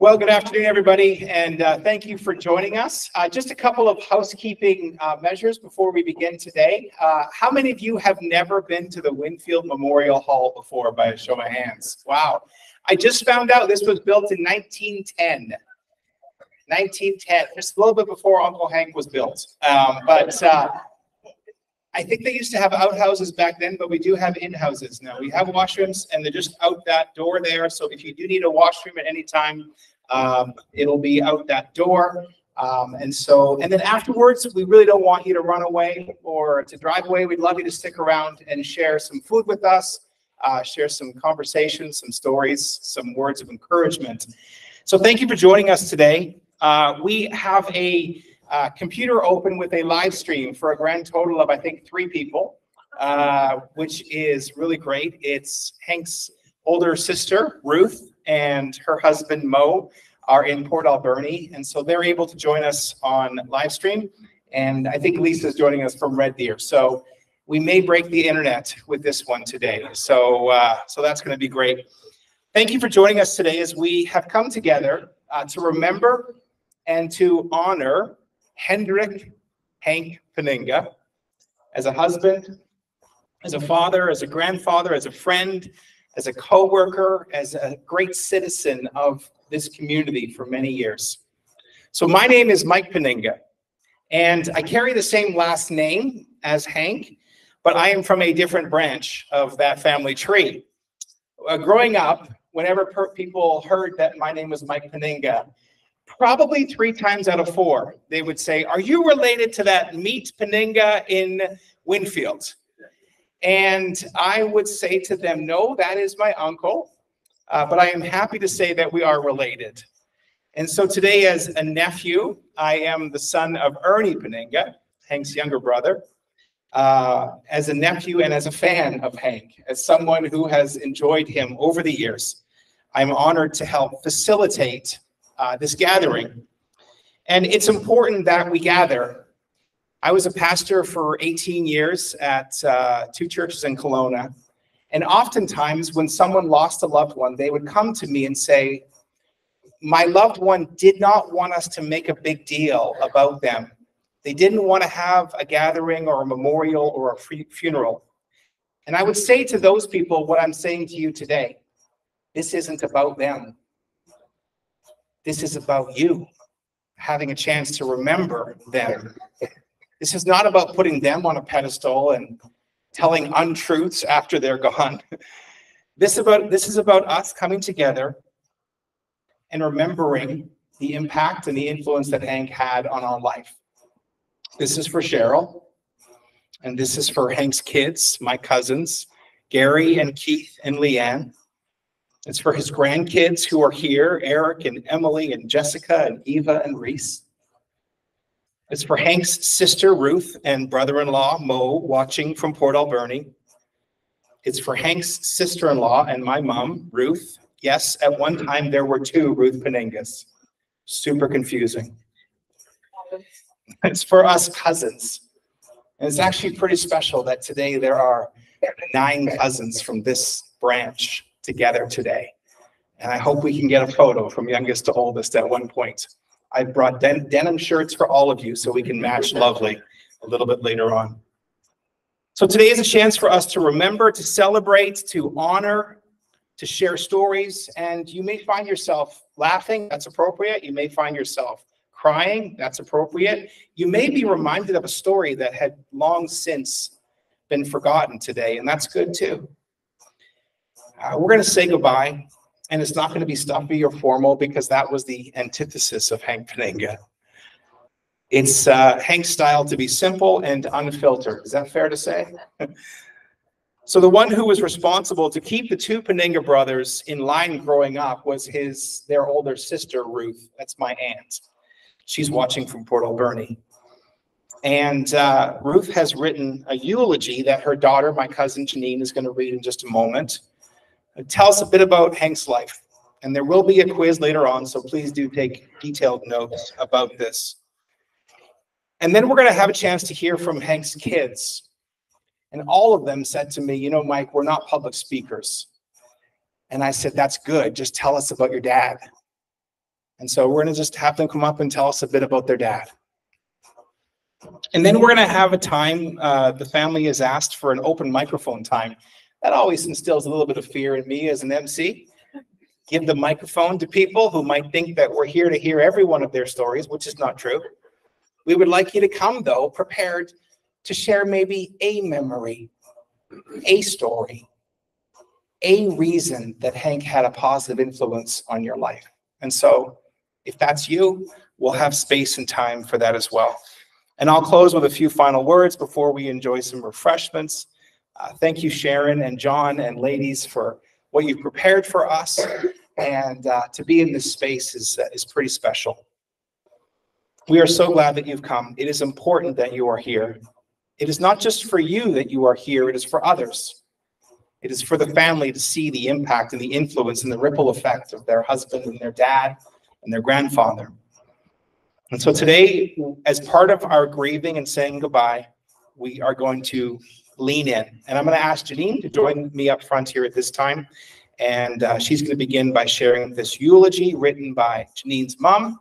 Well, good afternoon, everybody, and uh, thank you for joining us. Uh, Just a couple of housekeeping uh, measures before we begin today. Uh, How many of you have never been to the Winfield Memorial Hall before by a show of hands? Wow. I just found out this was built in 1910. 1910, just a little bit before Uncle Hank was built. Um, But uh, I think they used to have outhouses back then, but we do have in-houses now. We have washrooms and they're just out that door there. So if you do need a washroom at any time, um, it'll be out that door. Um, and so, and then afterwards, we really don't want you to run away or to drive away. We'd love you to stick around and share some food with us, uh, share some conversations, some stories, some words of encouragement. So thank you for joining us today. Uh, we have a uh, computer open with a live stream for a grand total of, I think, three people, uh, which is really great. It's Hank's older sister, Ruth, and her husband, Mo, are in Port Alberni. And so they're able to join us on live stream. And I think Lisa's joining us from Red Deer. So we may break the internet with this one today. So, uh, so that's going to be great. Thank you for joining us today as we have come together uh, to remember and to honor Hendrik Hank Penninga as a husband, as a father, as a grandfather, as a friend, as a co-worker, as a great citizen of this community for many years. So my name is Mike Penninga, and I carry the same last name as Hank, but I am from a different branch of that family tree. Uh, growing up, whenever people heard that my name was Mike Penninga, probably three times out of four, they would say, Are you related to that meat Penninga in Winfield? And I would say to them, No, that is my uncle. Uh, but I am happy to say that we are related. And so today, as a nephew, I am the son of Ernie Penninga, Hank's younger brother. Uh, as a nephew and as a fan of Hank, as someone who has enjoyed him over the years, I'm honored to help facilitate uh, this gathering. And it's important that we gather. I was a pastor for 18 years at uh, two churches in Kelowna. And oftentimes, when someone lost a loved one, they would come to me and say, My loved one did not want us to make a big deal about them. They didn't want to have a gathering or a memorial or a funeral. And I would say to those people what I'm saying to you today this isn't about them. This is about you having a chance to remember them. This is not about putting them on a pedestal and telling untruths after they're gone. This about this is about us coming together and remembering the impact and the influence that Hank had on our life. This is for Cheryl, and this is for Hank's kids, my cousins, Gary and Keith and Leanne. It's for his grandkids who are here, Eric and Emily and Jessica and Eva and Reese. It's for Hank's sister, Ruth, and brother-in-law, Mo, watching from Port Alberni. It's for Hank's sister-in-law and my mom, Ruth. Yes, at one time there were two Ruth Penningas. Super confusing. It's for us cousins. And it's actually pretty special that today there are nine cousins from this branch together today. And I hope we can get a photo from youngest to oldest at one point. I brought den denim shirts for all of you so we can match lovely a little bit later on. So today is a chance for us to remember, to celebrate, to honor, to share stories. And you may find yourself laughing, that's appropriate. You may find yourself crying, that's appropriate. You may be reminded of a story that had long since been forgotten today, and that's good too. Uh, we're going to say goodbye, and it's not going to be stuffy or formal because that was the antithesis of Hank Penninga. It's uh, Hank's style to be simple and unfiltered. Is that fair to say? so the one who was responsible to keep the two Penninga brothers in line growing up was his their older sister Ruth. That's my aunt. She's watching from Port Alberni. And uh, Ruth has written a eulogy that her daughter, my cousin Janine, is going to read in just a moment tell us a bit about Hank's life. And there will be a quiz later on, so please do take detailed notes about this. And then we're going to have a chance to hear from Hank's kids. And all of them said to me, you know, Mike, we're not public speakers. And I said, That's good. Just tell us about your dad. And so we're going to just have them come up and tell us a bit about their dad. And then we're going to have a time, uh, the family has asked for an open microphone time. That always instills a little bit of fear in me as an MC. Give the microphone to people who might think that we're here to hear every one of their stories, which is not true. We would like you to come, though, prepared to share maybe a memory, a story, a reason that Hank had a positive influence on your life. And so, if that's you, we'll have space and time for that as well. And I'll close with a few final words before we enjoy some refreshments. Uh, thank you, Sharon and John and ladies, for what you've prepared for us. And uh, to be in this space is, uh, is pretty special. We are so glad that you've come. It is important that you are here. It is not just for you that you are here, it is for others. It is for the family to see the impact and the influence and the ripple effect of their husband and their dad and their grandfather. And so today, as part of our grieving and saying goodbye, we are going to lean in. And I'm going to ask Janine to join me up front here at this time. And uh, she's going to begin by sharing this eulogy written by Janine's mom,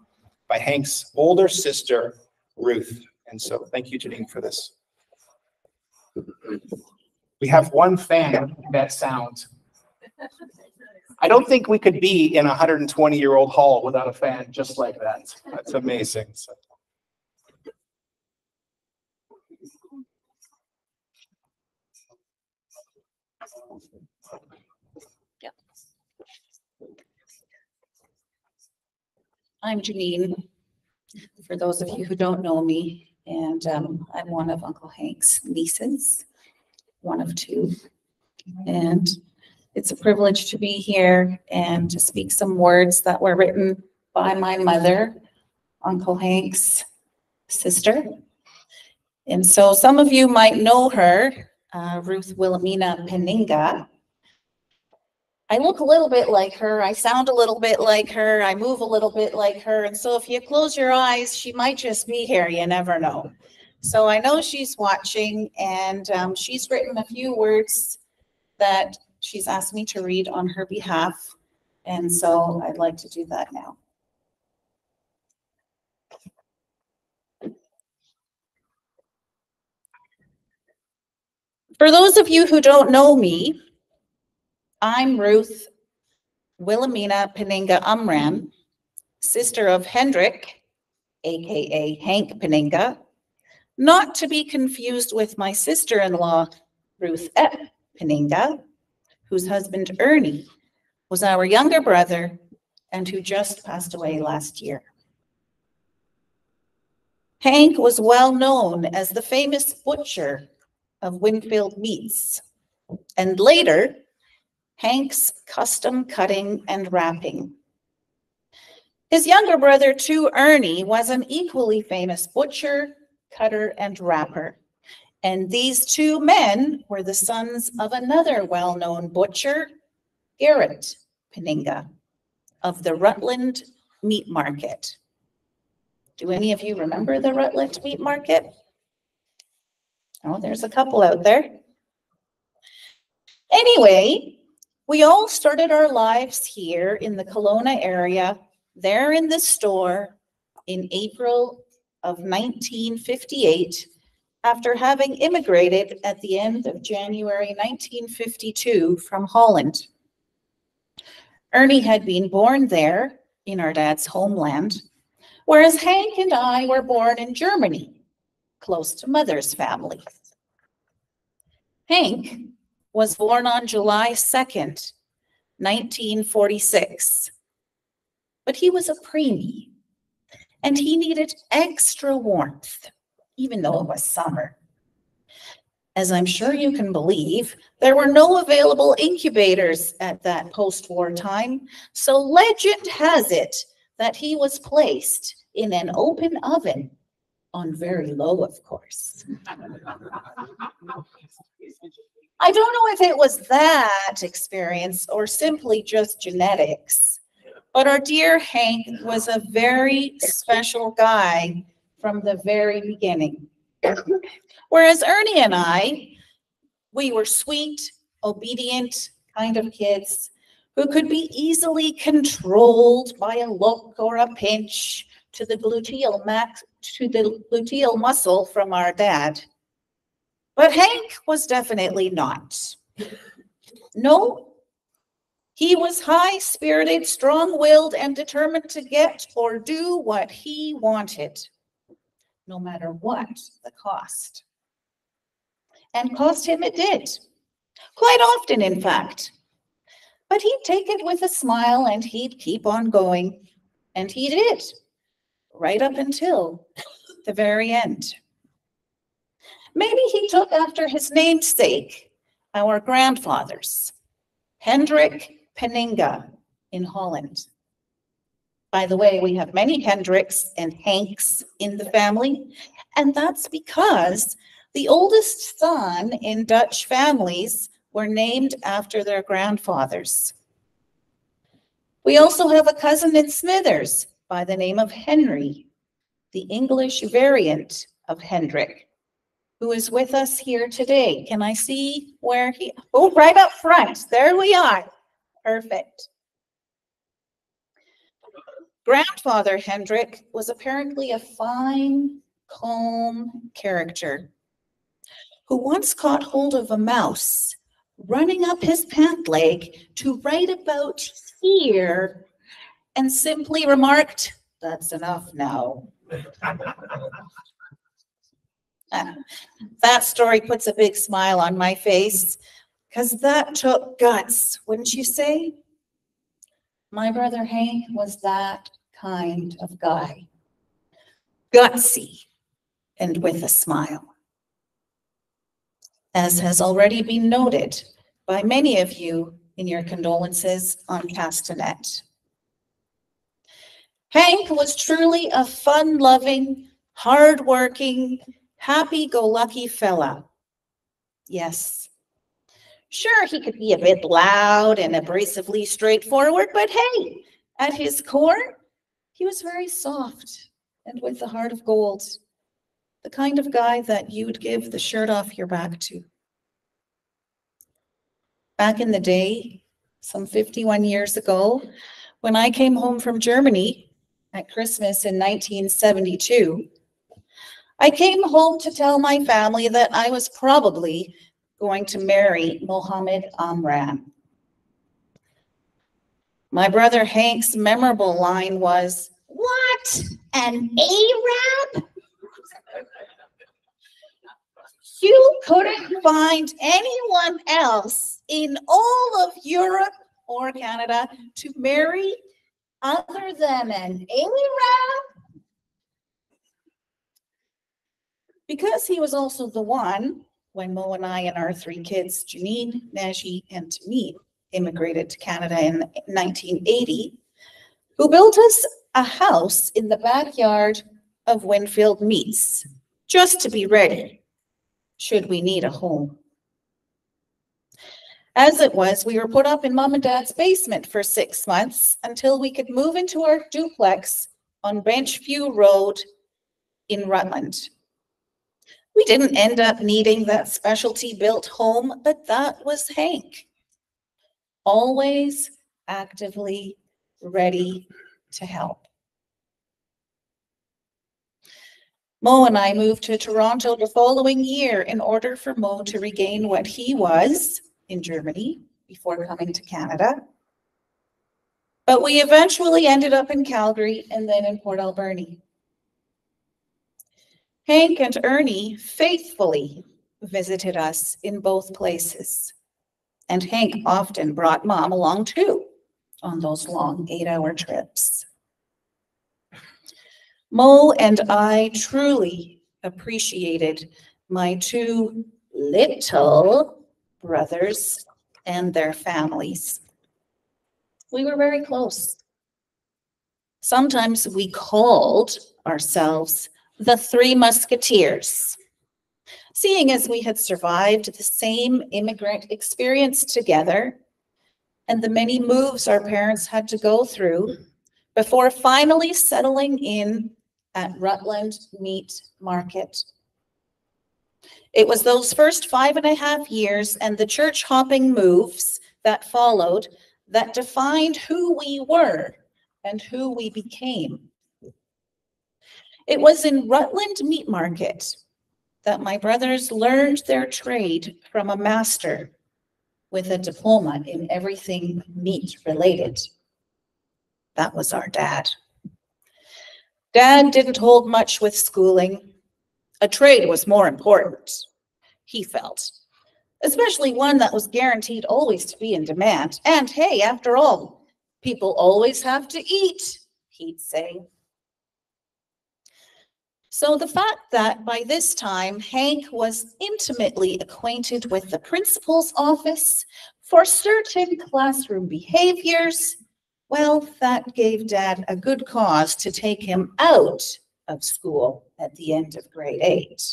by Hank's older sister, Ruth. And so thank you, Janine, for this. We have one fan that sounds. I don't think we could be in a 120 year old hall without a fan just like that. That's amazing. So. I'm Janine, for those of you who don't know me, and um, I'm one of Uncle Hank's nieces, one of two. And it's a privilege to be here and to speak some words that were written by my mother, Uncle Hank's sister. And so some of you might know her, uh, Ruth Wilhelmina Penninga. I look a little bit like her. I sound a little bit like her. I move a little bit like her. And so if you close your eyes, she might just be here. You never know. So I know she's watching and um, she's written a few words that she's asked me to read on her behalf. And so I'd like to do that now. For those of you who don't know me, I'm Ruth Wilhelmina Penninga Amran, sister of Hendrik, aka Hank Penninga, not to be confused with my sister-in-law, Ruth Epp Penninga, whose husband Ernie was our younger brother and who just passed away last year. Hank was well known as the famous butcher of Winfield Meats, and later Hank's Custom Cutting and Wrapping. His younger brother, too, Ernie, was an equally famous butcher, cutter, and wrapper. And these two men were the sons of another well-known butcher, Garrett Penninga, of the Rutland Meat Market. Do any of you remember the Rutland Meat Market? Oh, there's a couple out there. Anyway, we all started our lives here in the Kelowna area, there in the store in April of 1958, after having immigrated at the end of January 1952 from Holland. Ernie had been born there in our dad's homeland, whereas Hank and I were born in Germany, close to mother's family. Hank was born on July 2nd, 1946. But he was a preemie and he needed extra warmth, even though it was summer. As I'm sure you can believe, there were no available incubators at that post-war time, so legend has it that he was placed in an open oven on very low, of course. Don't know if it was that experience or simply just genetics, but our dear Hank was a very special guy from the very beginning. Whereas Ernie and I, we were sweet, obedient kind of kids who could be easily controlled by a look or a pinch to the gluteal max, to the gluteal muscle from our dad. But Hank was definitely not. No, he was high spirited, strong willed, and determined to get or do what he wanted, no matter what the cost. And cost him it did, quite often, in fact. But he'd take it with a smile and he'd keep on going. And he did, right up until the very end. Maybe he took after his namesake, our grandfathers, Hendrik Penninga in Holland. By the way, we have many Hendricks and Hanks in the family, and that's because the oldest son in Dutch families were named after their grandfathers. We also have a cousin in Smithers by the name of Henry, the English variant of Hendrik, who is with us here today. Can I see where he, oh, right up front. There we are. Perfect. Grandfather Hendrik was apparently a fine, calm character who once caught hold of a mouse running up his pant leg to right about here and simply remarked, That's enough now. That story puts a big smile on my face because that took guts, wouldn't you say? My brother Hank was that kind of guy. Gutsy and with a smile. As has already been noted by many of you in your condolences on Castanet. Hank was truly a fun-loving, hard-working, happy-go-lucky fella. Yes. Sure, he could be a bit loud and abrasively straightforward, but hey, at his core, he was very soft and with a heart of gold. The kind of guy that you'd give the shirt off your back to. Back in the day, some 51 years ago, when I came home from Germany at Christmas in 1972, I came home to tell my family that I was probably going to marry Mohammed Amran. My brother Hank's memorable line was, What? An Arab? You couldn't find anyone else in all of Europe or Canada to marry other than an Arab? Because he was also the one when Mo and I and our three kids, Janine, Najee, and Tameen, immigrated to Canada in 1980, who built us a house in the backyard of Winfield Meats, just to be ready, should we need a home. As it was, we were put up in mom and dad's basement for six months until we could move into our duplex on Benchview Road in Rutland. We didn't end up needing that specialty built home, but that was Hank. Always actively ready to help. Mo and I moved to Toronto the following year in order for Mo to regain what he was in Germany before coming to Canada. But we eventually ended up in Calgary and then in Port Alberni. Hank and Ernie faithfully visited us in both places. And Hank often brought mom along too on those long eight hour trips. Mo and I truly appreciated my two little brothers and their families. We were very close. Sometimes we called ourselves the Three Musketeers. Seeing as we had survived the same immigrant experience together and the many moves our parents had to go through before finally settling in at Rutland Meat Market. It was those first five and a half years and the church hopping moves that followed that defined who we were and who we became. It was in Rutland Meat Market that my brothers learned their trade from a master with a diploma in everything meat related. That was our dad. Dad didn't hold much with schooling. A trade was more important, he felt, especially one that was guaranteed always to be in demand. And hey, after all, people always have to eat, he'd say. So the fact that by this time Hank was intimately acquainted with the principal's office for certain classroom behaviors, well, that gave Dad a good cause to take him out of school at the end of grade eight.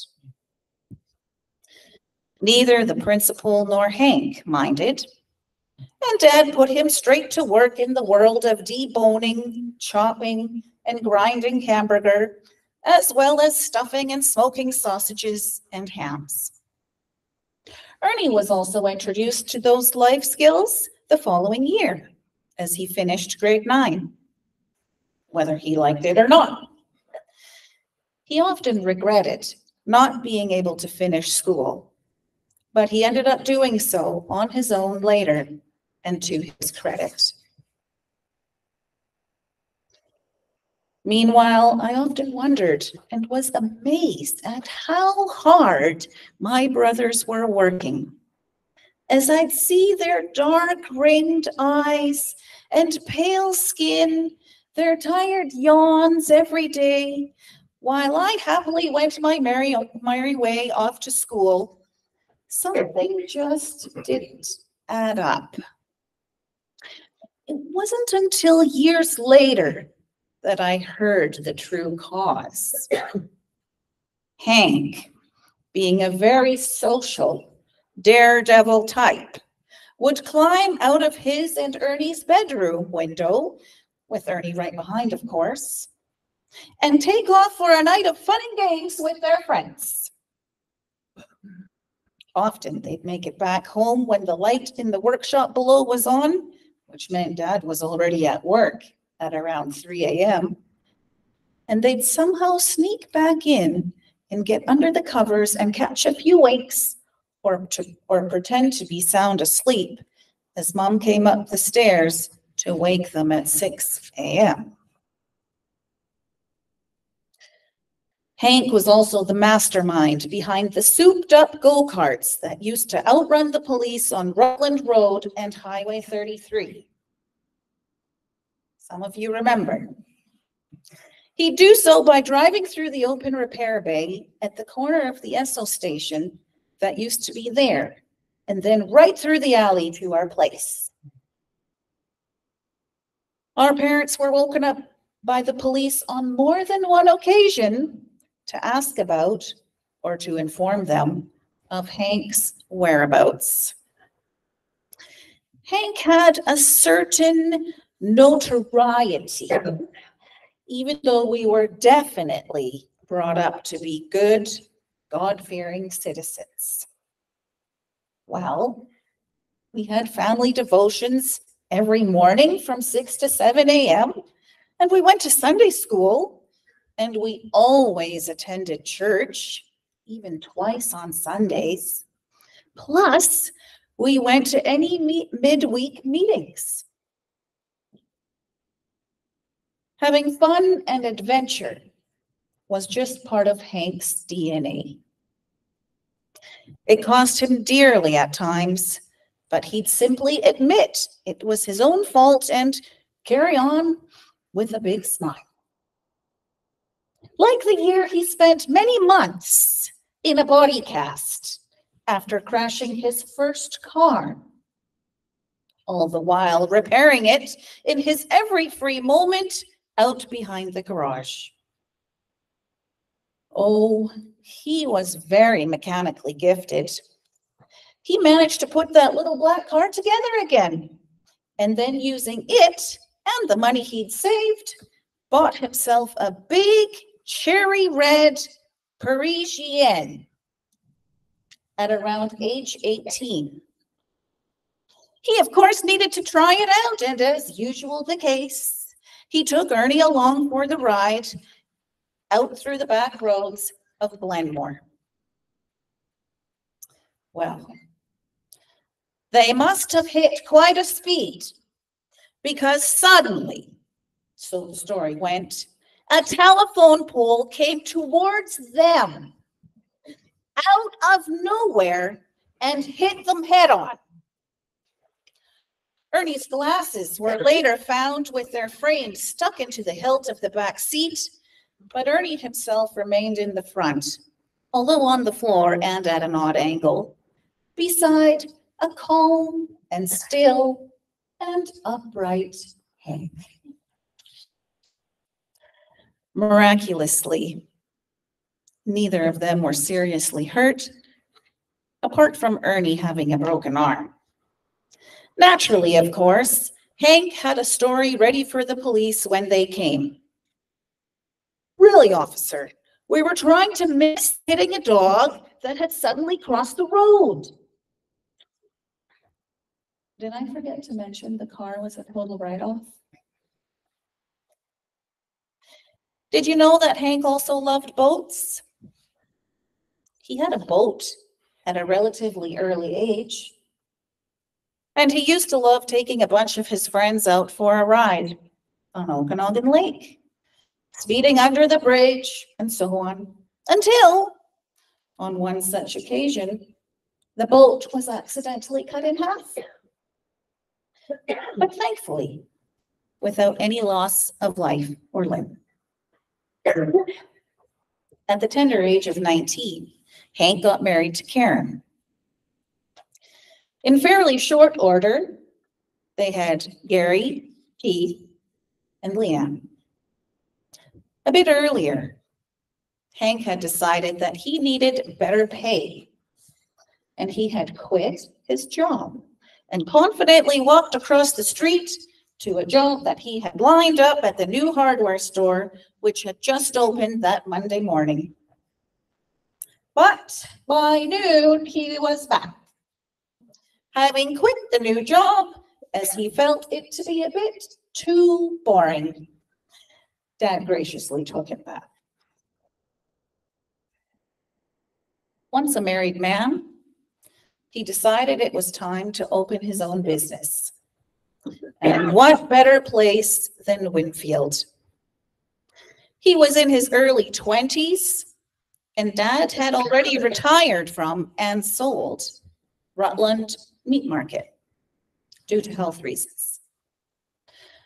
Neither the principal nor Hank minded, and Dad put him straight to work in the world of deboning, chopping, and grinding hamburger as well as stuffing and smoking sausages and hams. Ernie was also introduced to those life skills the following year as he finished grade nine, whether he liked it or not. He often regretted not being able to finish school, but he ended up doing so on his own later and to his credit. Meanwhile, I often wondered and was amazed at how hard my brothers were working. As I'd see their dark ringed eyes and pale skin, their tired yawns every day, while I happily went my merry, merry way off to school, something just didn't add up. It wasn't until years later that I heard the true cause. Hank, being a very social, daredevil type, would climb out of his and Ernie's bedroom window, with Ernie right behind, of course, and take off for a night of fun and games with their friends. Often they'd make it back home when the light in the workshop below was on, which meant Dad was already at work at around 3 a.m. And they'd somehow sneak back in and get under the covers and catch a few wakes or, to, or pretend to be sound asleep as mom came up the stairs to wake them at 6 a.m. Hank was also the mastermind behind the souped up go karts that used to outrun the police on Rutland Road and Highway 33. Some of you remember. He'd do so by driving through the open repair bay at the corner of the Esso station that used to be there, and then right through the alley to our place. Our parents were woken up by the police on more than one occasion to ask about or to inform them of Hank's whereabouts. Hank had a certain notoriety, even though we were definitely brought up to be good, God-fearing citizens. Well, we had family devotions every morning from 6 to 7 a.m. And we went to Sunday school and we always attended church, even twice on Sundays. Plus, we went to any meet, midweek meetings. Having fun and adventure was just part of Hank's DNA. It cost him dearly at times, but he'd simply admit it was his own fault and carry on with a big smile. Like the year he spent many months in a body cast after crashing his first car, all the while repairing it in his every free moment out behind the garage. Oh, he was very mechanically gifted. He managed to put that little black car together again, and then using it and the money he'd saved, bought himself a big cherry red Parisienne at around age 18. He, of course, needed to try it out, and as usual the case, he took Ernie along for the ride out through the back roads of Glenmore. Well, they must have hit quite a speed because suddenly, so the story went, a telephone pole came towards them out of nowhere and hit them head on. Ernie's glasses were later found with their frames stuck into the hilt of the back seat, but Ernie himself remained in the front, although on the floor and at an odd angle, beside a calm and still and upright Hank. Miraculously, neither of them were seriously hurt, apart from Ernie having a broken arm. Naturally, of course, Hank had a story ready for the police when they came. Really, officer, we were trying to miss hitting a dog that had suddenly crossed the road. Did I forget to mention the car was a total write-off? Did you know that Hank also loved boats? He had a boat at a relatively early age. And he used to love taking a bunch of his friends out for a ride on Okanagan Lake, speeding under the bridge and so on, until on one such occasion, the boat was accidentally cut in half. But thankfully, without any loss of life or limb. At the tender age of 19, Hank got married to Karen. In fairly short order, they had Gary, Keith, and Leanne. A bit earlier, Hank had decided that he needed better pay. And he had quit his job and confidently walked across the street to a job that he had lined up at the new hardware store, which had just opened that Monday morning. But by noon, he was back. Having quit the new job, as he felt it to be a bit too boring. Dad graciously took it back. Once a married man, he decided it was time to open his own business. And what better place than Winfield? He was in his early twenties and dad had already retired from and sold Rutland Meat Market due to health reasons.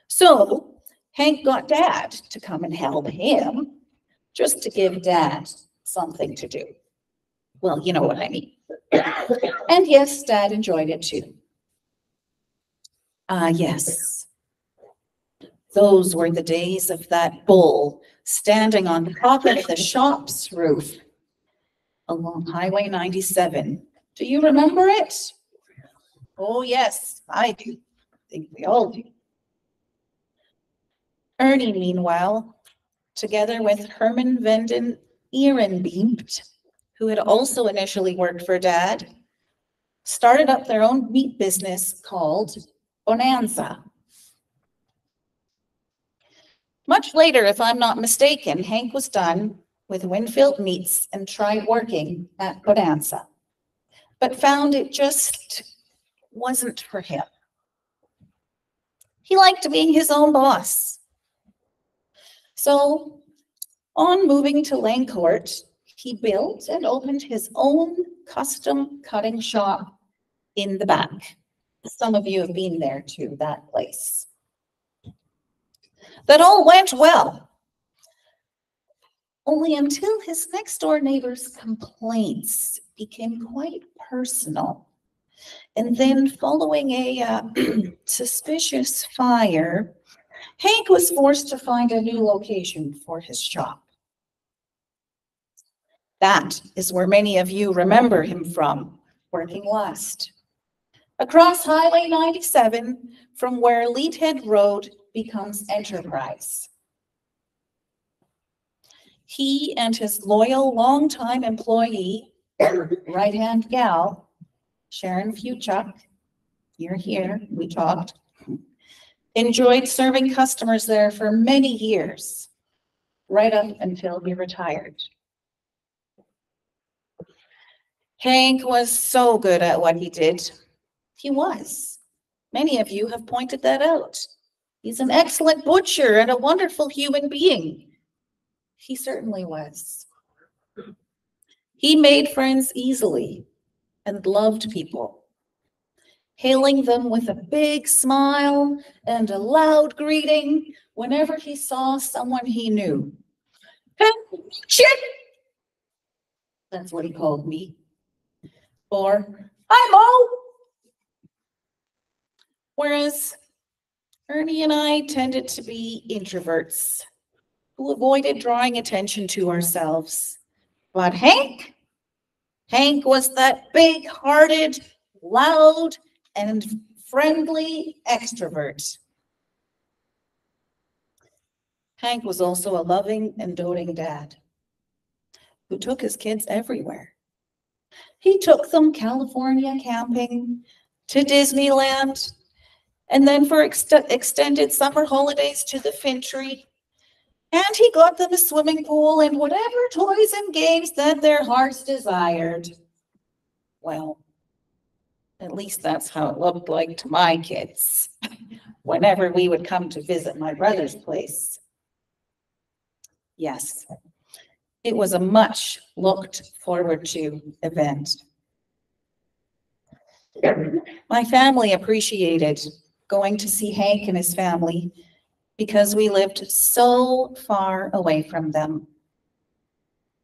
So Hank got dad to come and help him just to give dad something to do. Well, you know what I mean. And yes, dad enjoyed it too. Ah, yes. Those were the days of that bull standing on top of the shop's roof along Highway ninety-seven. Do you remember it? Oh, yes, I do. I think we all do. Ernie, meanwhile, together with Herman Venden Ehrenbeemt, who had also initially worked for Dad, started up their own meat business called Bonanza. Much later, if I'm not mistaken, Hank was done with Winfield Meats and tried working at Bonanza, but found it just wasn't for him. He liked being his own boss. So, on moving to Langcourt, he built and opened his own custom cutting shop in the back. Some of you have been there to that place. That all went well. Only until his next door neighbor's complaints became quite personal. And then following a uh, suspicious fire, Hank was forced to find a new location for his shop. That is where many of you remember him from, working west. Across Highway 97, from where Leathead Road becomes Enterprise. He and his loyal, longtime employee, right-hand gal, Sharon Fuchuk, You're here, we talked. Enjoyed serving customers there for many years, right up until he retired. Hank was so good at what he did. He was. Many of you have pointed that out. He's an excellent butcher and a wonderful human being. He certainly was. He made friends easily and loved people, hailing them with a big smile and a loud greeting whenever he saw someone he knew. Chip! That's what he called me. Or, hi, Mo! Whereas Ernie and I tended to be introverts who avoided drawing attention to ourselves. But Hank, Hank was that big-hearted, loud, and friendly extrovert. Hank was also a loving and doting dad who took his kids everywhere. He took them California camping, to Disneyland, and then for ext- extended summer holidays to the Fintry. And he got them a swimming pool and whatever toys and games that their hearts desired. Well, at least that's how it looked like to my kids whenever we would come to visit my brother's place. Yes, it was a much looked forward to event. My family appreciated going to see Hank and his family because we lived so far away from them.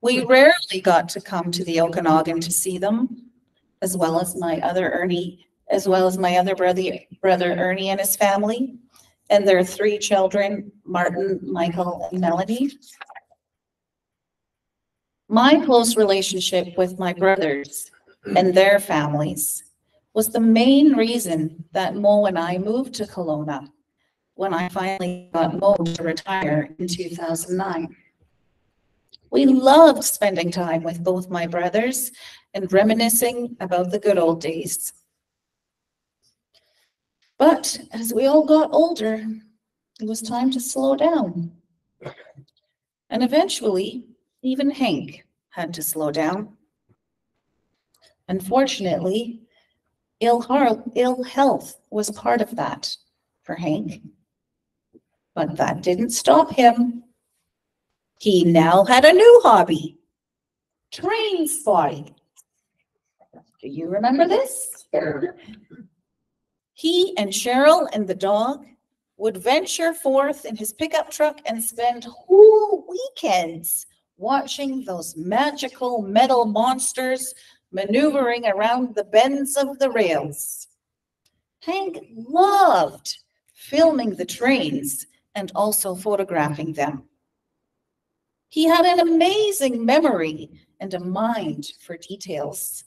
We rarely got to come to the Okanagan to see them, as well as my other Ernie, as well as my other brother, brother Ernie and his family, and their three children, Martin, Michael, and Melanie. My close relationship with my brothers and their families was the main reason that Mo and I moved to Kelowna when I finally got Mo to retire in 2009. We loved spending time with both my brothers and reminiscing about the good old days. But as we all got older, it was time to slow down. And eventually, even Hank had to slow down. Unfortunately, ill health was part of that for Hank. But that didn't stop him. He now had a new hobby, train spotting. Do you remember this? He and Cheryl and the dog would venture forth in his pickup truck and spend whole weekends watching those magical metal monsters maneuvering around the bends of the rails. Hank loved filming the trains and also photographing them. He had an amazing memory and a mind for details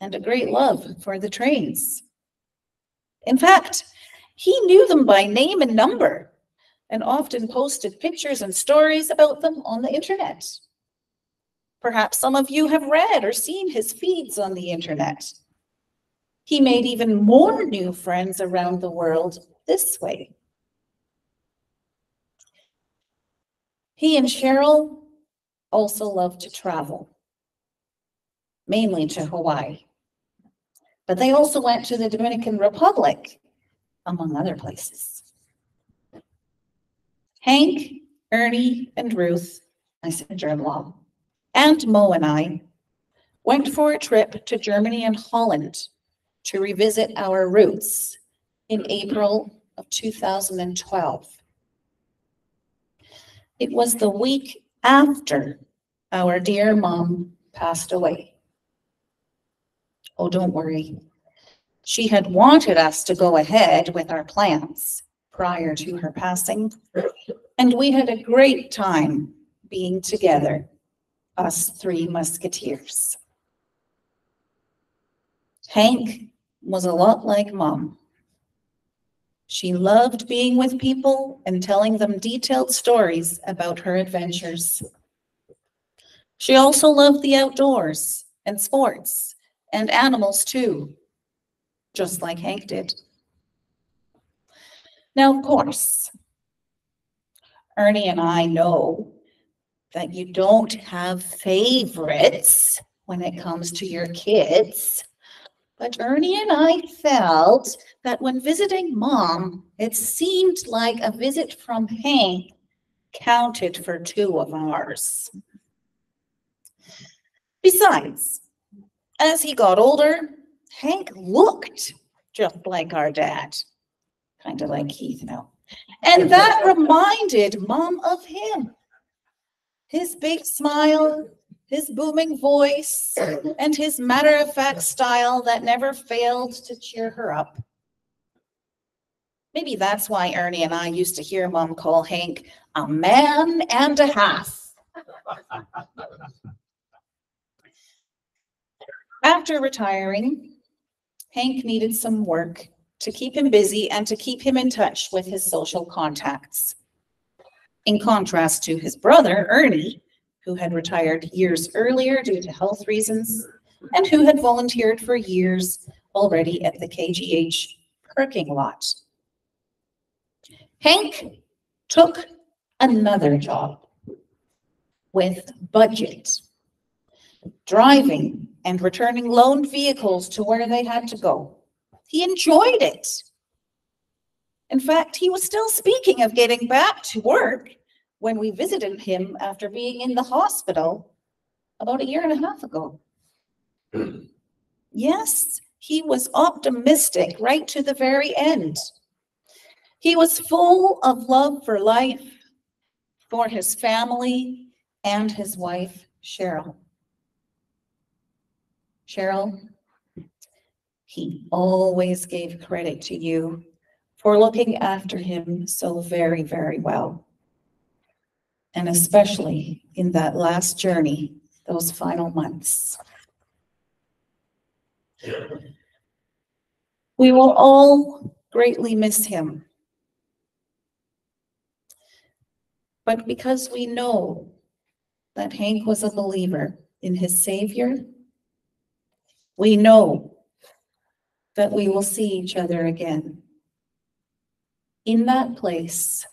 and a great love for the trains. In fact, he knew them by name and number and often posted pictures and stories about them on the internet. Perhaps some of you have read or seen his feeds on the internet. He made even more new friends around the world this way. He and Cheryl also love to travel, mainly to Hawaii. But they also went to the Dominican Republic, among other places. Hank, Ernie, and Ruth, my sister-in-law, and Mo and I went for a trip to Germany and Holland to revisit our roots in April of 2012. It was the week after our dear mom passed away. Oh, don't worry. She had wanted us to go ahead with our plans prior to her passing, and we had a great time being together us three musketeers. Hank was a lot like mom. She loved being with people and telling them detailed stories about her adventures. She also loved the outdoors and sports and animals too. just like Hank did. Now, of course, Ernie and I know that you don't have favorites when it comes to your kids. But Ernie and I felt that when visiting mom, it seemed like a visit from Hank counted for two of ours. Besides, as he got older, Hank looked just like our dad, kind of like Keith now. And that reminded mom of him. His big smile, his booming voice, and his matter of fact style that never failed to cheer her up. Maybe that's why Ernie and I used to hear mom call Hank a man and a half. After retiring, Hank needed some work to keep him busy and to keep him in touch with his social contacts. In contrast to his brother, Ernie, who had retired years earlier due to health reasons and who had volunteered for years already at the KGH parking lot. Hank took another job with budgets, driving and returning loaned vehicles to where they had to go. He enjoyed it. In fact, he was still speaking of getting back to work when we visited him after being in the hospital about a year and a half ago. Yes, he was optimistic right to the very end. He was full of love for life, for his family, and his wife, Cheryl. Cheryl, he always gave credit to you for looking after him so very, very well. And especially in that last journey, those final months. We will all greatly miss him. But because we know that Hank was a believer in his Savior, we know that we will see each other again. In that place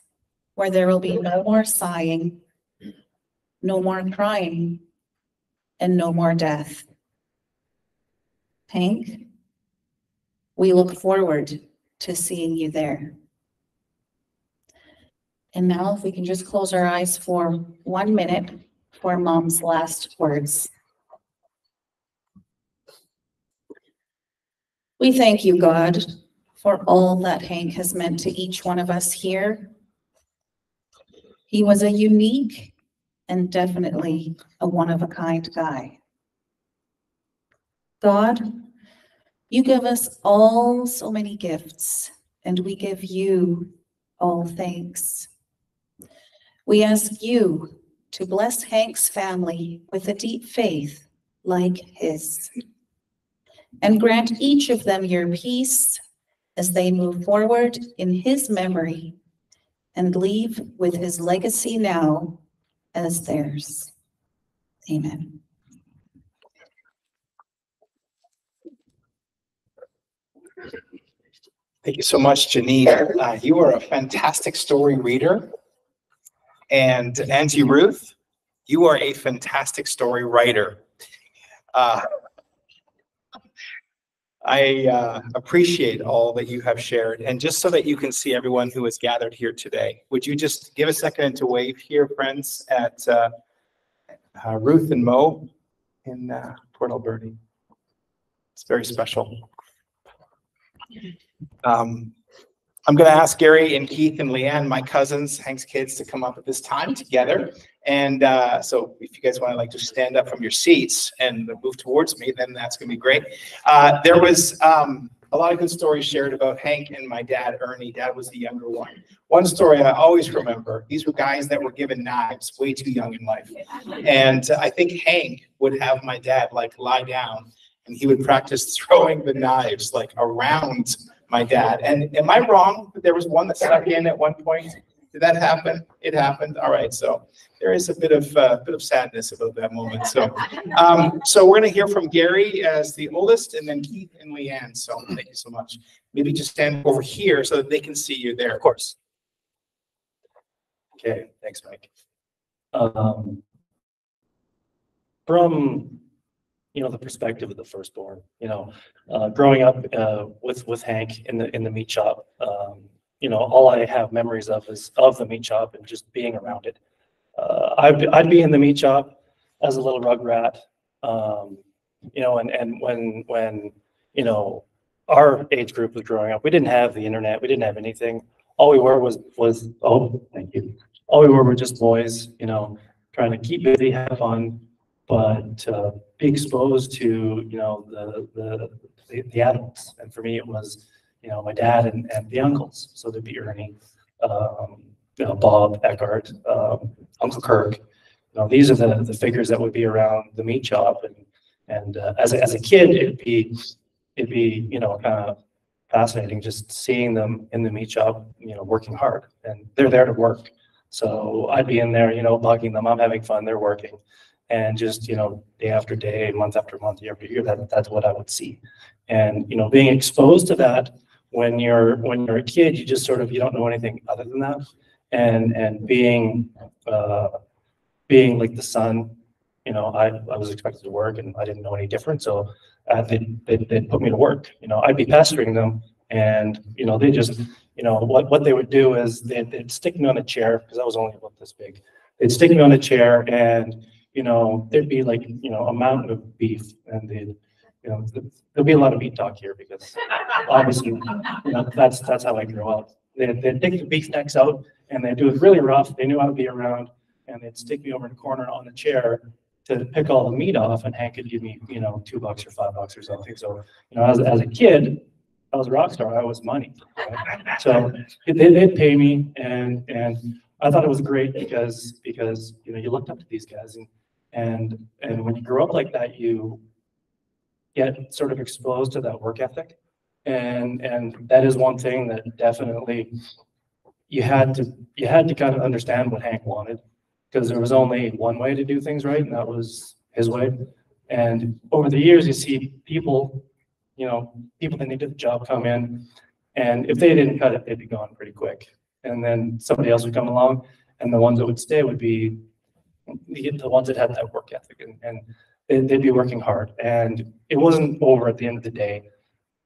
where there will be no more sighing, no more crying, and no more death. Hank, we look forward to seeing you there. And now if we can just close our eyes for one minute for mom's last words. We thank you, God, for all that Hank has meant to each one of us here. He was a unique and definitely a one-of-a-kind guy. God, you give us all so many gifts, and we give you all thanks. We ask you to bless Hank's family with a deep faith like his and grant each of them your peace as they move forward in his memory and leave with his legacy now as theirs. Amen. Thank you so much, Janine. Uh, you are a fantastic story reader. And Auntie Ruth, you are a fantastic story writer. Uh, I uh, appreciate all that you have shared. And just so that you can see everyone who is gathered here today, would you just give a second to wave here, friends, at uh, uh, Ruth and Mo in uh, Port Alberni? It's very special. Um, I'm going to ask Gary and Keith and Leanne, my cousins, Hank's kids, to come up at this time together. And uh, so if you guys want to like just stand up from your seats and move towards me, then that's going to be great. Uh, there was um, a lot of good stories shared about Hank and my dad, Ernie. Dad was the younger one. One story I always remember, these were guys that were given knives way too young in life. And I think Hank would have my dad like lie down and he would practice throwing the knives like around my dad. And am I wrong? There was one that stuck in at one point. Did that happen? It happened. All right. So there is a bit of, uh, bit of sadness about that moment. So, um, so we're going to hear from Gary as the oldest and then Keith and Leanne. So thank you so much. Maybe just stand over here so that they can see you there. Of course. Okay, thanks, Mike. Um, From, you know, the perspective of the firstborn, you know, uh, growing up, uh, with, with Hank in the, in the meat shop, um, you know, all I have memories of is of the meat shop and just being around it. Uh, I'd, I'd be in the meat shop as a little rug rat. Um, you know, and, and when, when, you know, our age group was growing up, we didn't have the internet, we didn't have anything. All we were was, was, oh, thank you. All we were were just boys, you know, trying to keep busy, have fun, but uh, be exposed to, you know, the, the, the, the adults. And for me, it was, you know, my dad and, and the uncles. So there'd be Ernie, um, you know, Bob Eckhart, um, Uncle Kirk. You know, these are the, the figures that would be around the meat shop. And, and uh, as, a, as a kid, it'd be, it'd be, you know, kind of fascinating just seeing them in the meat shop, you know, working hard and they're there to work. So I'd be in there, you know, bugging them. I'm having fun. They're working. And just, you know, day after day, month after month, year after year, that, that's what I would see. And, you know, being exposed to that when you're, when you're a kid, you just sort of, you don't know anything other than that. And, and being, uh, being like the son, you know, I, I was expected to work and I didn't know any different. So uh, they, they, put me to work, you know, I'd be pestering them and, you know, they just, you know, what, what they would do is they'd, they'd stick me on a chair, because I was only about this big. They'd stick me on a chair and, you know, there'd be like, you know, a mountain of beef and they'd, you know, there'll be a lot of meat talk here because obviously, you know, that's, that's how I grew up. They'd, they'd take the beef necks out and they'd do it really rough. They knew I'd be around and they'd stick me over in the corner on the chair to pick all the meat off and Hank could give me, you know, two bucks or five bucks or something. So, you know, as, as a kid, I was a rock star. I was money. right? So they, they'd pay me and, and I thought it was great because, because, you know, you looked up to these guys and, and, and when you grow up like that, you get sort of exposed to that work ethic. And, and that is one thing that definitely you had to, you had to kind of understand what Hank wanted. Because there was only one way to do things right, and that was his way. And over the years, you see people, you know, people that needed the job come in. And if they didn't cut it, they'd be gone pretty quick. And then somebody else would come along, and the ones that would stay would be the, ones that had that work ethic, and, and they'd, they'd be working hard. And it wasn't over at the end of the day.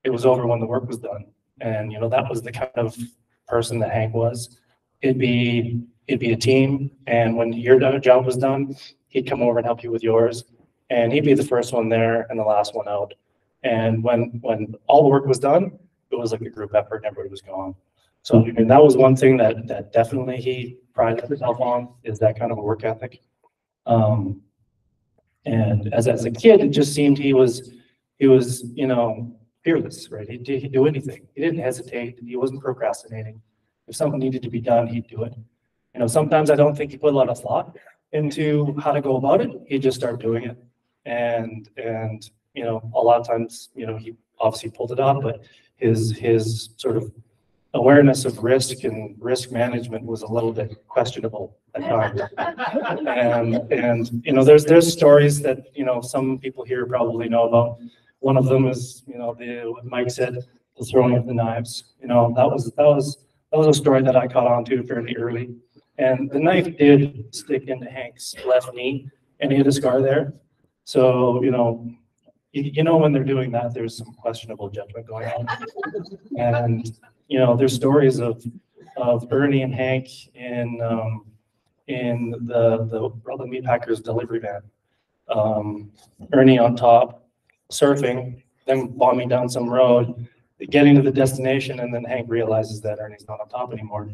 It was over when the work was done. And, you know, that was the kind of person that Hank was. It'd be, it'd be a team, and when your job was done, he'd come over and help you with yours. And he'd be the first one there and the last one out. And when, when all the work was done, it was like a group effort, and everybody was gone. So, I mean, that was one thing that, that definitely he prided himself on, is that kind of a work ethic. Um, and as, as a kid, it just seemed he was, he was, you know, fearless, right? He'd, do- he'd do anything. He didn't hesitate. He wasn't procrastinating. If something needed to be done, he'd do it. You know, sometimes I don't think he put a lot of thought into how to go about it. He'd just start doing it. And, and, you know, a lot of times, you know, he obviously pulled it off, but his, his sort of awareness of risk and risk management was a little bit questionable at times. And, and, you know, there's, there's stories that, you know, some people here probably know about. One of them is, you know, the, what Mike said, the throwing of the knives. You know, that was, that was, that was a story that I caught on to fairly early. And the knife did stick into Hank's left knee and he had a scar there. So, you know, you, you know, when they're doing that, there's some questionable judgment going on. And, you know, there's stories of, of Ernie and Hank in, um, in the, the Brother Meat Packers delivery van. Um, Ernie on top, surfing, then bombing down some road, getting to the destination, and then Hank realizes that Ernie's not on top anymore.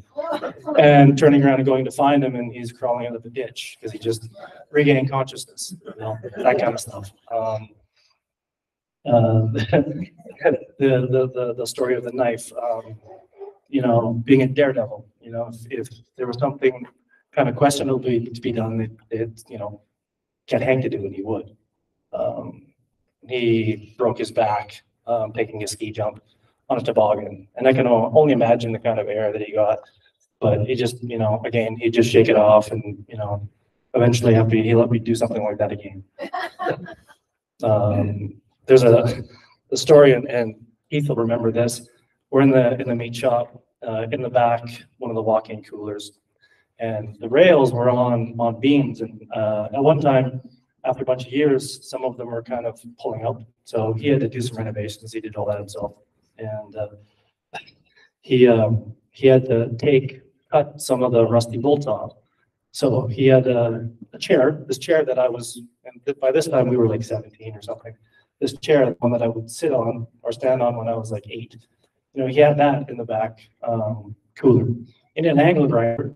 And turning around and going to find him, and he's crawling out of the ditch, because he just regained consciousness, you know, that kind of stuff. Um, uh, the, the, the, the story of the knife, um, you know, being a daredevil, you know, if, if there was something kind of questionable to be- done, it, it, you know, get Hank to do it, he would. Um, he broke his back, um, taking a ski jump on a toboggan, and I can only imagine the kind of air that he got But he just, you know, again, he'd just shake it off and, you know, eventually he let me do something like that again. Um, there's a, a story and, and Keith will remember this. We're in the, in the meat shop, uh, in the back, one of the walk-in coolers. And the rails were on, on beams and, uh, at one time, after a bunch of years, some of them were kind of pulling out. So he had to do some renovations. He did all that himself. And, uh, he, um, he had to take, cut some of the rusty bolts off. So he had a, a chair, this chair that I was, and by this time we were like seventeen or something. This chair, the one that I would sit on or stand on when I was like eight. You know, he had that in the back, um, cooler, in an angle grinder.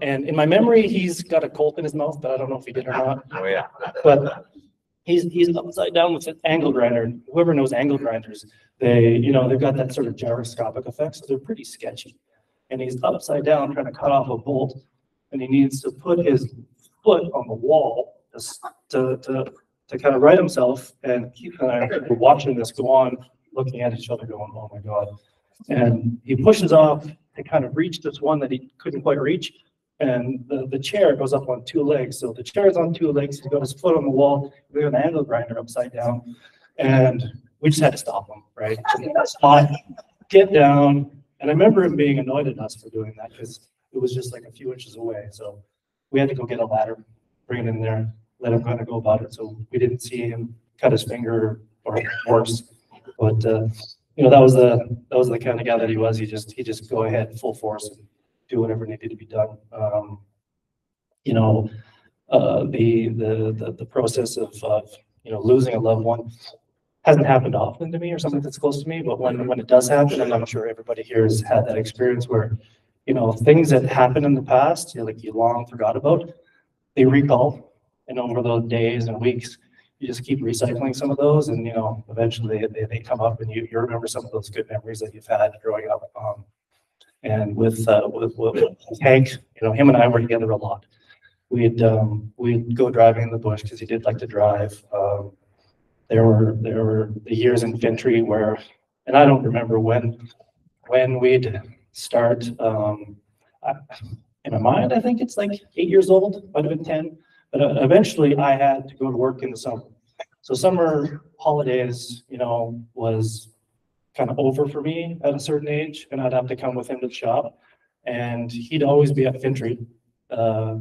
And in my memory, he's got a colt in his mouth, but I don't know if he did or not. Oh, yeah. But he's, he's upside down with an angle grinder. and Whoever knows angle grinders, they, you know, they've got that sort of gyroscopic effect, so they're pretty sketchy. And he's upside down trying to cut off a bolt, and he needs to put his foot on the wall to, to, to, to kind of right himself. And Keith and I were watching this go on, looking at each other going, oh my God. And he pushes off to kind of reach this one that he couldn't quite reach. And the, the chair goes up on two legs. So the chair is on two legs. He's got his foot on the wall. We have an angle grinder upside down. And we just had to stop him, right? Spot, get down. And I remember him being annoyed at us for doing that because it was just like a few inches away. So we had to go get a ladder, bring it in there, let him kind of go about it. So we didn't see him cut his finger or worse. But, uh, you know, that was the, that was the kind of guy that he was. He just, he just go ahead full force and do whatever needed to be done. Um, you know, uh, the, the, the, the process of, of, you know, losing a loved one hasn't happened often to me or something that's close to me, but when, when it does happen, and I'm sure everybody here has had that experience where, you know, things that happened in the past, you know, like you long forgot about, they recall. And over those days and weeks, you just keep recycling some of those and, you know, eventually they, they come up and you, you remember some of those good memories that you've had growing up. Um, and with, uh, with, with Hank, you know, him and I were together a lot. We'd, um, we'd go driving in the bush because he did like to drive. Um, there were, there were the years in Fintry where, and I don't remember when, when we'd start, um, I- in my mind, I think it's like eight years old, might have been ten. But uh, eventually I had to go to work in the summer. So summer holidays, you know, was kind of over for me at a certain age and I'd have to come with him to the shop. And he'd always be at Fintry, uh,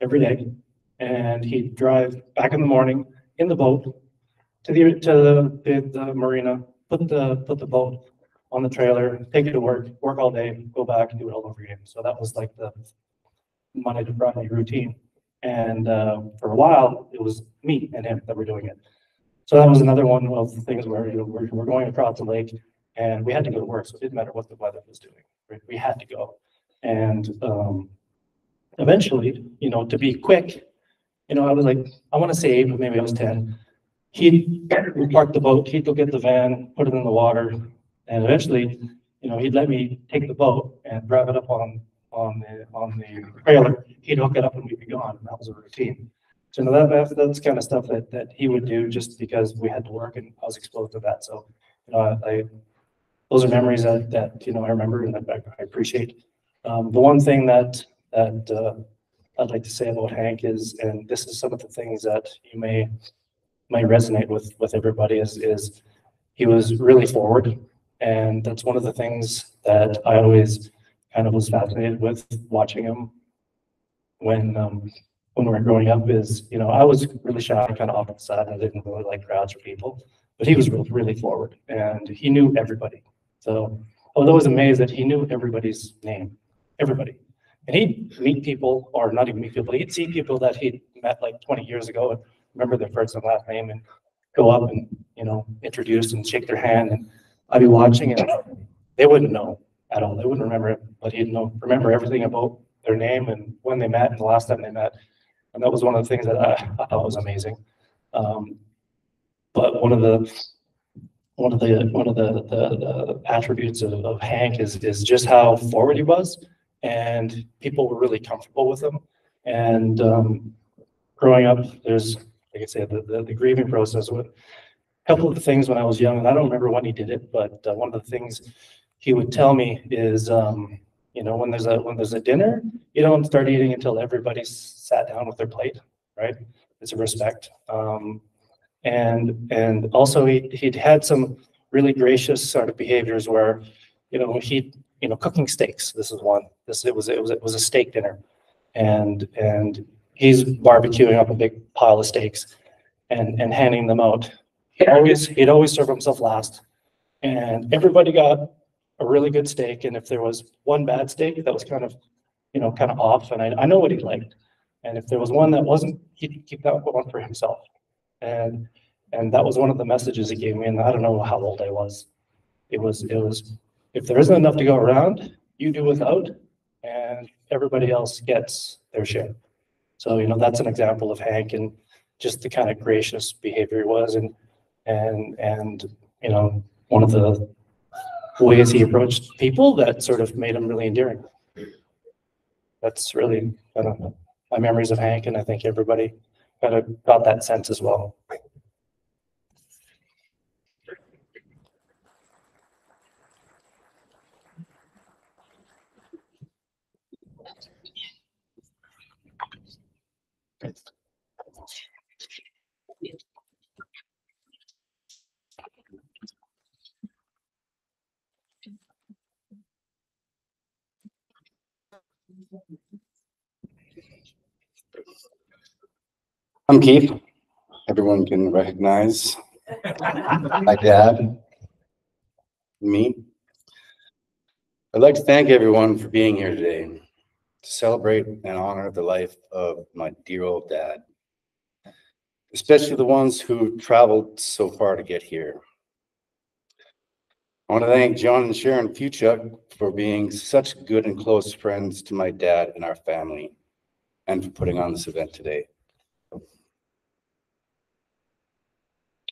every day. And he'd drive back in the morning in the boat to the, to the, the, the marina, put the, put the boat on the trailer, take it to work, work all day, go back and do it all over again. So that was like the Monday to Friday routine. And, uh, for a while, it was me and him that were doing it. So that was another one of the things where, you know, we're, we're going across the lake and we had to go to work, so it didn't matter what the weather was doing, right? We had to go. And, um, eventually, you know, to be quick, you know, I was like, I want to but maybe I was ten. He'd park the boat, he'd go get the van, put it in the water, and eventually, you know, he'd let me take the boat and drive it up on, on the, on the trailer. He'd hook it up and we'd be gone. and That was a routine. So you know, that, that's, kind of stuff that, that he would do just because we had to work and I was exposed to that. So, you know, I, those are memories that, that, you know, I remember and that I appreciate. Um, the one thing that, that, uh, I'd like to say about Hank is, and this is some of the things that you may, may resonate with, with everybody is, is he was really forward. And that's one of the things that I always kind of was fascinated with watching him when, um, when we were growing up is, you know, I was really shy, kind of off on the side. I didn't really like crowds or people, but he was really, really forward and he knew everybody. So I was always amazed that he knew everybody's name, everybody. And he'd meet people, or not even meet people, he'd see people that he'd met like twenty years ago and remember their first and last name and go up and, you know, introduce and shake their hand and I'd be watching and they wouldn't know at all. They wouldn't remember it, but he'd know, remember everything about their name and when they met and the last time they met. And that was one of the things that I, I thought was amazing. Um, but one of the, one of the, one of the, the, the attributes of, of Hank is, is just how forward he was. And people were really comfortable with him. And, um, growing up, there's, like I said, the, the, the grieving process, what, a couple of the things when I was young, and I don't remember when he did it, but uh, one of the things he would tell me is, um, You know, when there's a, when there's a dinner, you don't start eating until everybody's sat down with their plate, right? It's a respect. Um, and, and also he, he'd had some really gracious sort of behaviors where, you know, he, you know, cooking steaks, this is one, this, it was, it was, it was a steak dinner. And, and he's barbecuing up a big pile of steaks and, and handing them out. He'd always, he'd always serve himself last. And everybody got a really good steak, and if there was one bad steak that was kind of, you know, kind of off, and I, I know what he liked. And if there was one that wasn't, he'd keep that one for himself. And, and that was one of the messages he gave me, and I don't know how old I was. It was, it was, if there isn't enough to go around, you do without, and everybody else gets their share. So, you know, that's an example of Hank and just the kind of gracious behavior he was, and, and, and, you know, one of the ways he approached people that sort of made him really endearing. That's really, I don't know, my memories of Hank, and I think everybody kind of got that sense as well. I'm Keith. Everyone can recognize my dad, me. I'd like to thank everyone for being here today to celebrate and honor the life of my dear old dad, especially the ones who traveled so far to get here. I want to thank John and Sharon Fuchuk for being such good and close friends to my dad and our family and for putting on this event today.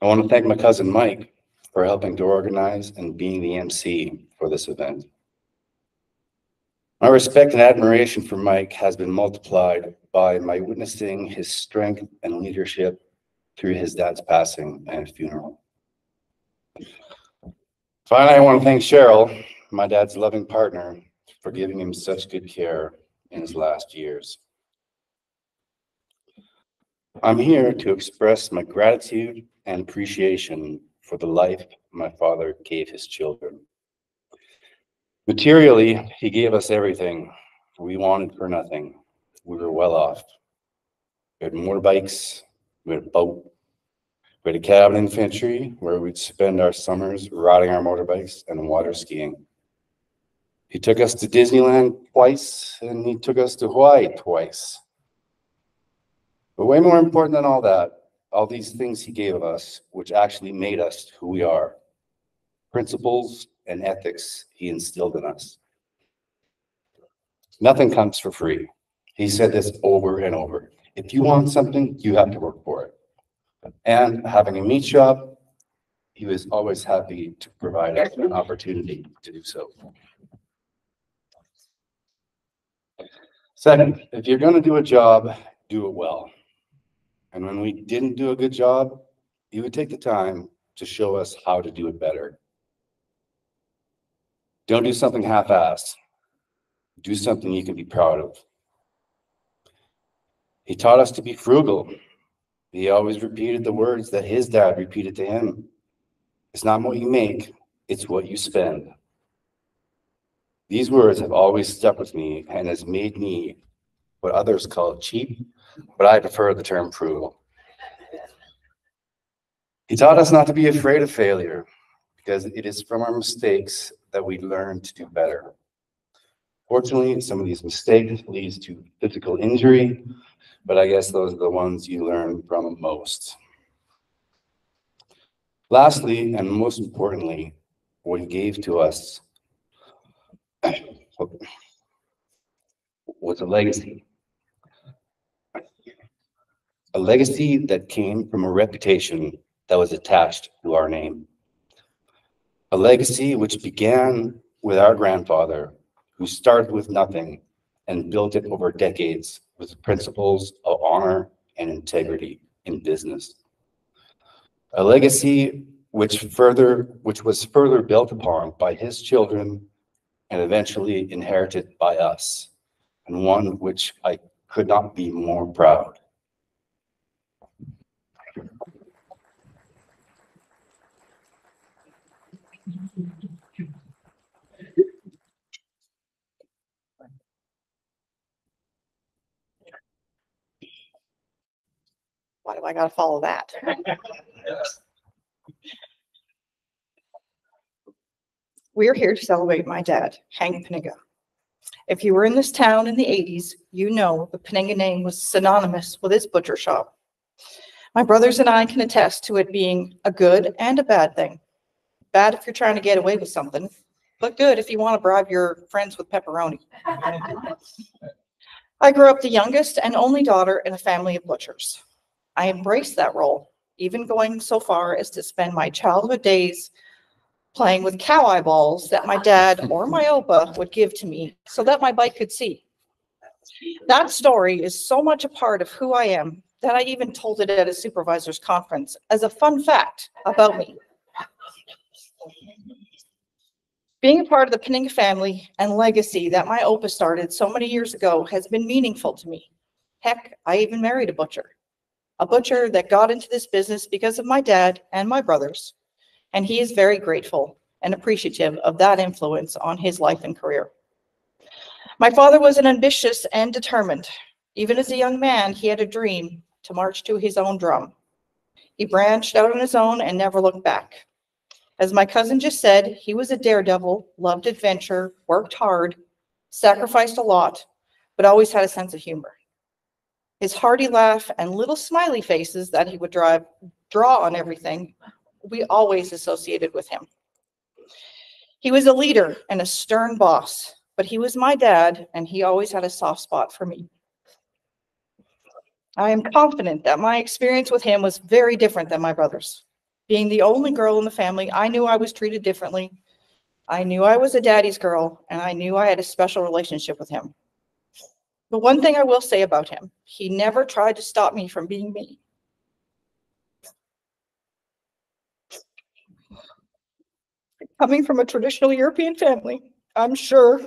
I want to thank my cousin Mike for helping to organize and being the MC for this event. My respect and admiration for Mike has been multiplied by my witnessing his strength and leadership through his dad's passing and funeral. Finally, I want to thank Cheryl, my dad's loving partner, for giving him such good care in his last years. I'm here to express my gratitude and appreciation for the life my father gave his children. Materially, he gave us everything we wanted for nothing. We were well off. We had motorbikes, we had a boat, we had a cabin in Fintry where we'd spend our summers riding our motorbikes and water skiing. He took us to Disneyland twice and he took us to Hawaii twice. But way more important than all that, all these things he gave us, which actually made us who we are. Principles and ethics he instilled in us. Nothing comes for free. He said this over and over. If you want something, you have to work for it. And having a meat shop, he was always happy to provide us an opportunity to do so. Second, if you're gonna do a job, do it well. And when we didn't do a good job, he would take the time to show us how to do it better. Don't do something half-assed. Do something you can be proud of. He taught us to be frugal. He always repeated the words that his dad repeated to him. It's not what you make, it's what you spend. These words have always stuck with me and has made me what others call cheap, but I prefer the term frugal. He taught us not to be afraid of failure because it is from our mistakes that we learn to do better. Fortunately, some of these mistakes leads to physical injury, but I guess those are the ones you learn from most. Lastly, and most importantly, what he gave to us was a legacy. A legacy that came from a reputation that was attached to our name. A legacy which began with our grandfather, who started with nothing and built it over decades with principles of honor and integrity in business. A legacy which further, which was further built upon by his children and eventually inherited by us, and one which I could not be more proud. I gotta follow that? We are here to celebrate my dad, Hank Penninga. If you were in this town in the eighties, you know the Penninga name was synonymous with his butcher shop. My brothers and I can attest to it being a good and a bad thing. Bad if you're trying to get away with something, but good if you want to bribe your friends with pepperoni. I grew up the youngest and only daughter in a family of butchers. I embraced that role, even going so far as to spend my childhood days playing with cow eyeballs that my dad or my opa would give to me so that my bike could see. That story is so much a part of who I am that I even told it at a supervisor's conference as a fun fact about me. Being a part of the Penninga family and legacy that my opa started so many years ago has been meaningful to me. Heck, I even married a butcher a butcher that got into this business because of my dad and my brothers. And he is very grateful and appreciative of that influence on his life and career. My father was an ambitious and determined. Even as a young man, he had a dream to march to his own drum. He branched out on his own and never looked back. As my cousin just said, he was a daredevil, loved adventure, worked hard, sacrificed a lot, but always had a sense of humor. His hearty laugh and little smiley faces that he would drive, draw on everything, we always associated with him. He was a leader and a stern boss, but he was my dad and he always had a soft spot for me. I am confident that my experience with him was very different than my brother's. Being the only girl in the family, I knew I was treated differently. I knew I was a daddy's girl and I knew I had a special relationship with him. But one thing I will say about him, he never tried to stop me from being me. Coming from a traditional European family, I'm sure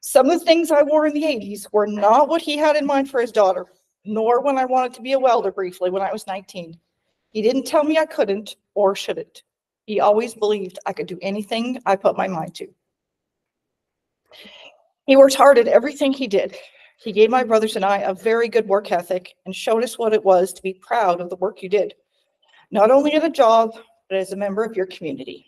some of the things I wore in the 80s were not what he had in mind for his daughter, nor when I wanted to be a welder briefly when I was 19. He didn't tell me I couldn't or shouldn't. He always believed I could do anything I put my mind to. He worked hard at everything he did. He gave my mm-hmm. brothers and I a very good work ethic and showed us what it was to be proud of the work you did, not only at a job, but as a member of your community.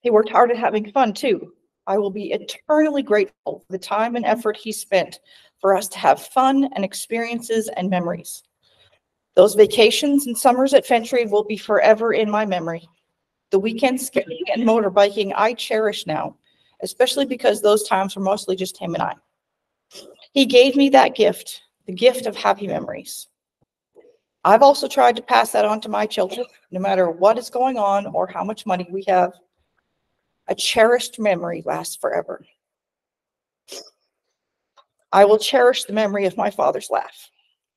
He worked hard at having fun too. I will be eternally grateful for the time and effort he spent for us to have fun and experiences and memories. Those vacations and summers at Fintry will be forever in my memory. The weekend skiing and motorbiking I cherish now, especially because those times were mostly just him and I. He gave me that gift, the gift of happy memories. I've also tried to pass that on to my children, no matter what is going on or how much money we have. A cherished memory lasts forever. I will cherish the memory of my father's laugh,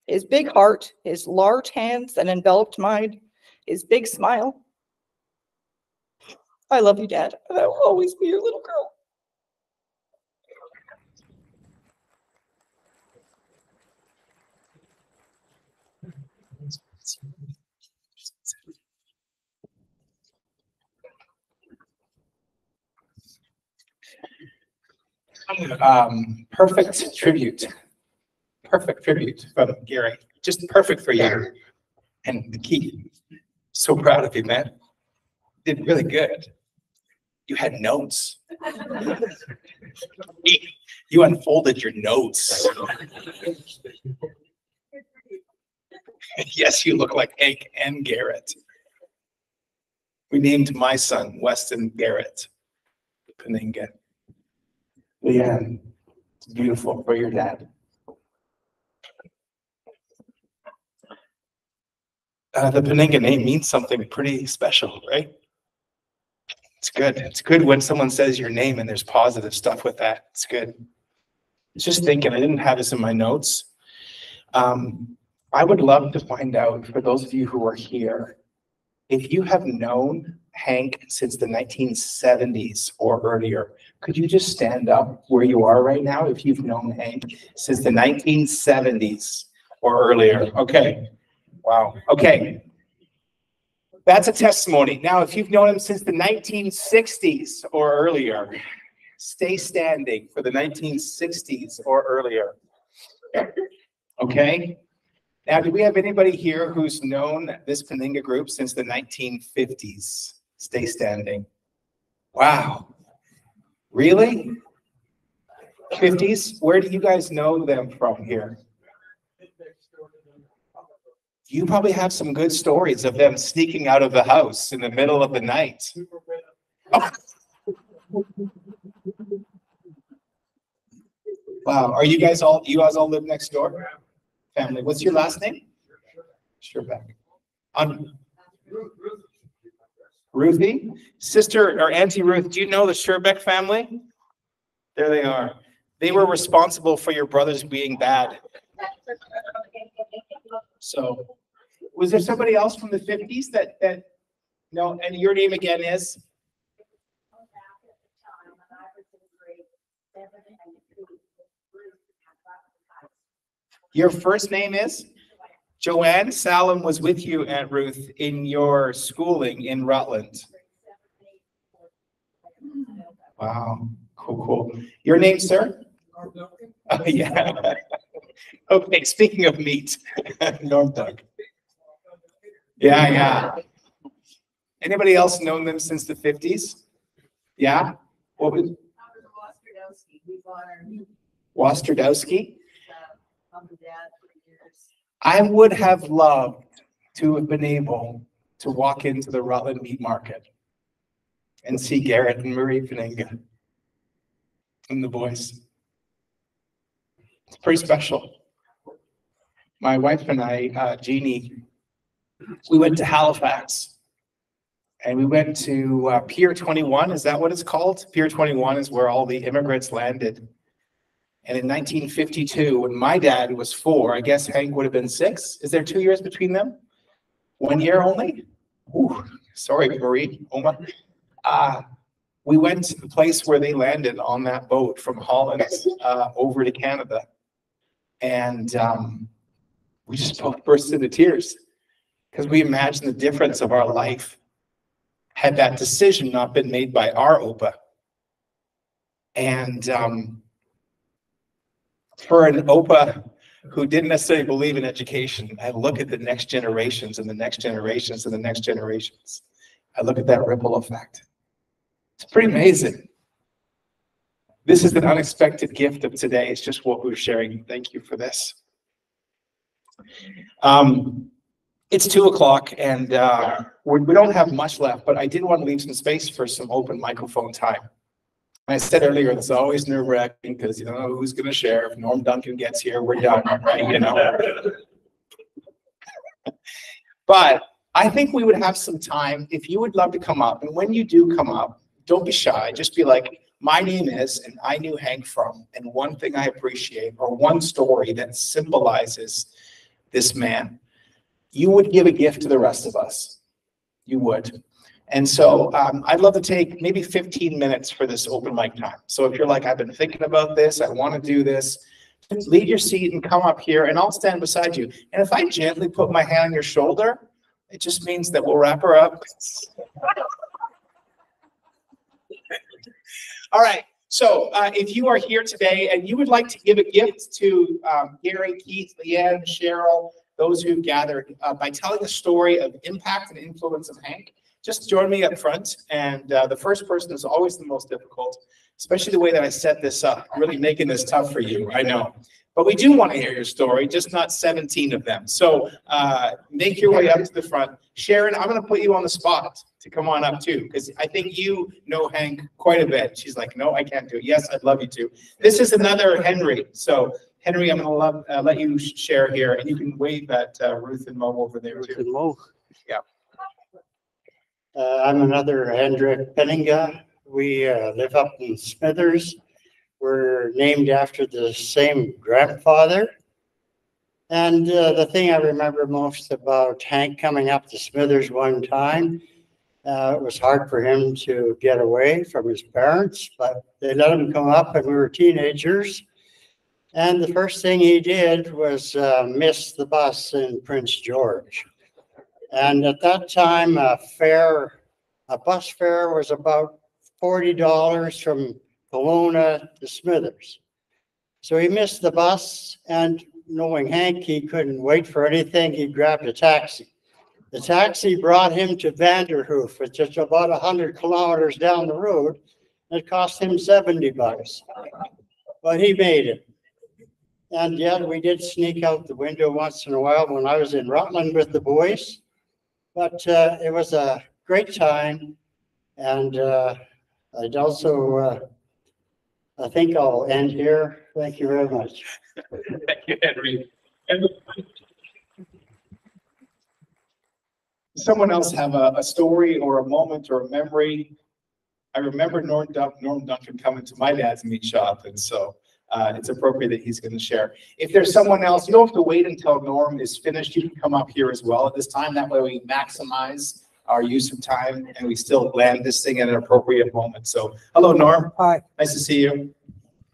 his big heart, his large hands that enveloped mine, his big smile. I love you, Dad, I will always be your little girl. Um, perfect tribute. Perfect tribute from Gary. Just perfect for you. And Keith, so proud of you, man. Did really good. You had notes. You unfolded your notes. Yes, you look like Hank and Garrett. We named my son Weston Garrett. Penninga. Leanne, it's beautiful for your dad. Uh, the Penninga name means something pretty special, right? It's good. It's good when someone says your name and there's positive stuff with that. It's good. Just thinking, I didn't have this in my notes. Um, I would love to find out, for those of you who are here, if you have known Hank since the nineteen seventies or earlier? Could you just stand up where you are right now if you've known Hank since the nineteen seventies or earlier? Okay, wow, okay. That's a testimony. Now, if you've known him since the nineteen sixties or earlier, stay standing for the nineteen sixties or earlier. Okay? Now, do we have anybody here who's known this Penninga group since the nineteen fifties? Stay standing. Wow. Really? Fifties? Where do you guys know them from here? You probably have some good stories of them sneaking out of the house in the middle of the night. Wow, are you guys all, you guys all live next door? Family, what's your last name? Sherbeck. On um, Ruthie, sister or Auntie Ruth, do you know the Sherbeck family? There they are. They were responsible for your brothers being bad. So, was there somebody else from the fifties that, that, no, and your name again is? Your first name is? Joanne Salem was with you, Aunt Ruth, in your schooling in Rutland. Wow, cool, cool. Your name, sir? Oh, yeah. Okay, speaking of meat, Norm Doug. Yeah, yeah. Anybody else known them since the fifties? Yeah? What was, Wosterdowski? I would have loved to have been able to walk into the Rutland Meat Market and see Garrett and Marie Penninga and the boys. It's pretty special. My wife and I, uh, Jeannie, we went to Halifax. And we went to uh, Pier twenty-one, is that what it's called? Pier twenty-one is where all the immigrants landed. And in nineteen fifty-two, when my dad was four, I guess Hank would have been six. Is there two years between them? One year only? Ooh, sorry, Marie, Oma. Uh, we went to the place where they landed on that boat from Holland, uh, over to Canada. And, um, we just both burst into tears because we imagined the difference of our life had that decision not been made by our OPA. And, um, for an OPA who didn't necessarily believe in education, I look at the next generations and the next generations and the next generations. I look at that ripple effect. It's pretty amazing. This is an unexpected gift of today. It's just what we're sharing. Thank you for this. Um, it's two o'clock and, uh, we, we don't have much left, but I did want to leave some space for some open microphone time. I said earlier, it's always nerve wracking because you don't know who's gonna share. If Norm Duncan gets here, we're done, right? You know? But I think we would have some time, if you would love to come up, and when you do come up, don't be shy, just be like, my name is, and I knew Hank from, and one thing I appreciate, or one story that symbolizes this man. You would give a gift to the rest of us. You would. And so um, I'd love to take maybe fifteen minutes for this open mic time. So if you're like, I've been thinking about this, I want to do this, leave your seat and come up here and I'll stand beside you. And if I gently put my hand on your shoulder, it just means that we'll wrap her up. All right. So uh, if you are here today and you would like to give a gift to um, Gary, Keith, Leanne, Cheryl, those who've gathered uh, by telling a story of impact and influence of Hank, just join me up front. And uh, the first person is always the most difficult, especially the way that I set this up, really making this tough for you. I know. But we do want to hear your story, just not 17 of them. So uh, make your way up to the front. Sharon, I'm going to put you on the spot to come on up too, because I think you know Hank quite a bit. She's like, no, I can't do it. Yes, I'd love you to. This is another Henry. So Henry, I'm going to uh, let you share here and you can wave at uh, Ruth and Mo over there too. Uh, I'm another Hendrik Penninga. We, uh, live up in Smithers. We're named after the same grandfather. And, uh, the thing I remember most about Hank coming up to Smithers one time, Uh, it was hard for him to get away from his parents, but they let him come up and we were teenagers. And the first thing he did was uh, miss the bus in Prince George. And at that time, a fare, a bus fare was about forty dollars from Kelowna to Smithers. So he missed the bus and knowing Hank, he couldn't wait for anything. He grabbed a taxi. The taxi brought him to Vanderhoof, which is about hundred kilometers down the road. It cost him seventy bucks. But he made it. And yet we did sneak out the window once in a while when I was in Rutland with the boys. But uh, it was a great time. And uh, I'd also, uh, I think I'll end here. Thank you very much. Thank you, Henry. Someone else have a, a story or a moment or a memory? I remember Norm Dun- Norm Duncan coming to my dad's meat shop, and so, uh, it's appropriate that he's gonna share. If there's someone else, you don't have to wait until Norm is finished. You can come up here as well at this time. That way we maximize our use of time and we still land this thing at an appropriate moment. So, hello, Norm. Hi. Nice to see you.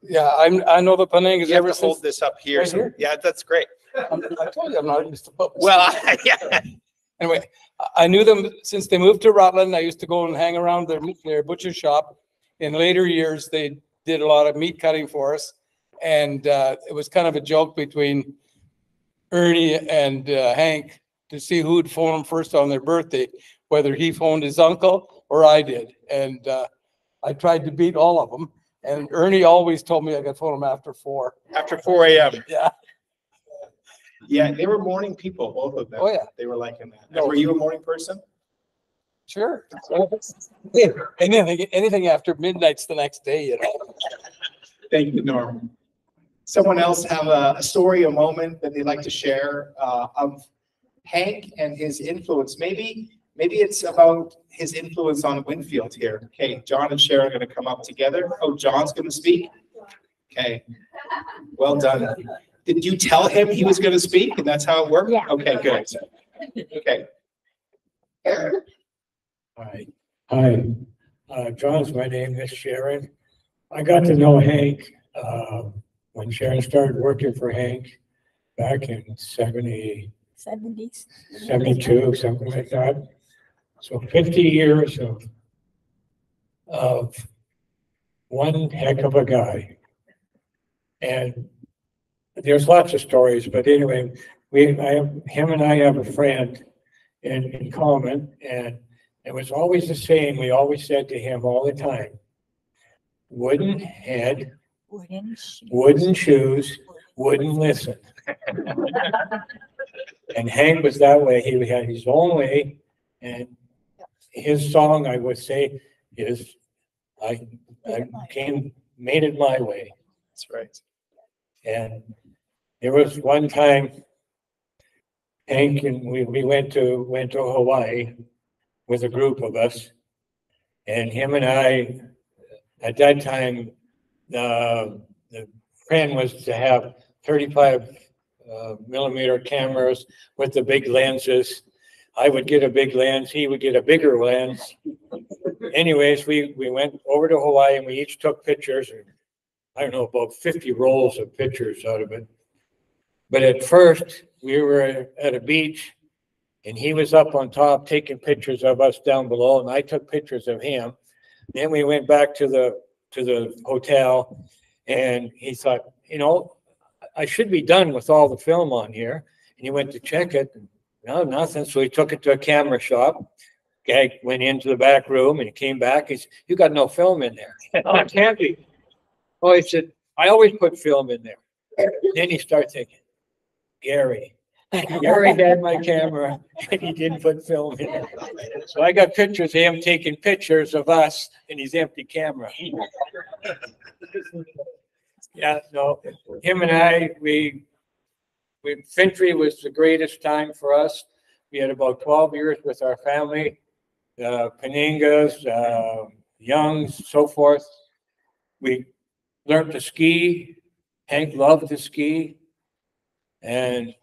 Yeah, I'm, I know the Penningas You have ever to hold this up here. Right so- here? Yeah, that's great. I'm- I told you I'm not used to public. Well, yeah. Anyway, I- I knew them since they moved to Rutland. I used to go and hang around their, their butcher shop. In later years, they did a lot of meat cutting for us. And, uh, it was kind of a joke between Ernie and uh, Hank to see who'd phone them first on their birthday, whether he phoned his uncle or I did. And, uh, I tried to beat all of them. And Ernie always told me I could phone him after four. After four AM. Yeah. Yeah, they were morning people, both of them. Oh, yeah. They were liking that. No. Were you a morning person? Sure. Anything, anything after midnight's the next day, you know. Thank you, Norm. Someone else have a, a story, a moment that they'd like to share, uh, of Hank and his influence? Maybe, maybe it's about his influence on Winfield here. Okay, John and Sharon are gonna come up together. Oh, John's gonna speak? Okay, well done. Did you tell him he was gonna speak and that's how it worked? Yeah. Okay, good. Okay. Hi, hi, uh, John's my name, this is Sharon. I got to know Hank, uh, when Sharon started working for Hank back in seventy, Seventies. seventy-two, something like that. So fifty years of, of one heck of a guy. And there's lots of stories, but anyway, we, I, have- him and I have a friend in, in common, and it was always the same. We always said to him all the time, wooden head, Wooden shoes. wooden shoes, wouldn't listen. And Hank was that way. He had his own way. And his song, I would say, is I, I came, made it my way. That's right. And there was one time Hank and we, we went to, went to Hawaii with a group of us. And him and I, at that time, the, the plan was to have thirty-five uh, millimeter cameras with the big lenses. I would get a big lens, he would get a bigger lens. Anyways, we, we went over to Hawaii and we each took pictures. I don't know, about fifty rolls of pictures out of it. But at first, we were at a beach and he was up on top taking pictures of us down below and I took pictures of him. Then we went back to the, to the hotel and he thought, you know, I should be done with all the film on here. And he went to check it. and No, nothing. So he took it to a camera shop. Guy went into the back room and he came back. He said, you got no film in there. Oh, it can't be. Oh, he said, I always put film in there. Then he started thinking, Gary, Gary had my camera and he didn't put film in it. So I got pictures of him taking pictures of us in his empty camera. Yeah, no, him and I, we, we, Fintry was the greatest time for us. We had about twelve years with our family, uh, Penningas, uh, Youngs, so forth. We learned to ski. Hank loved to ski. And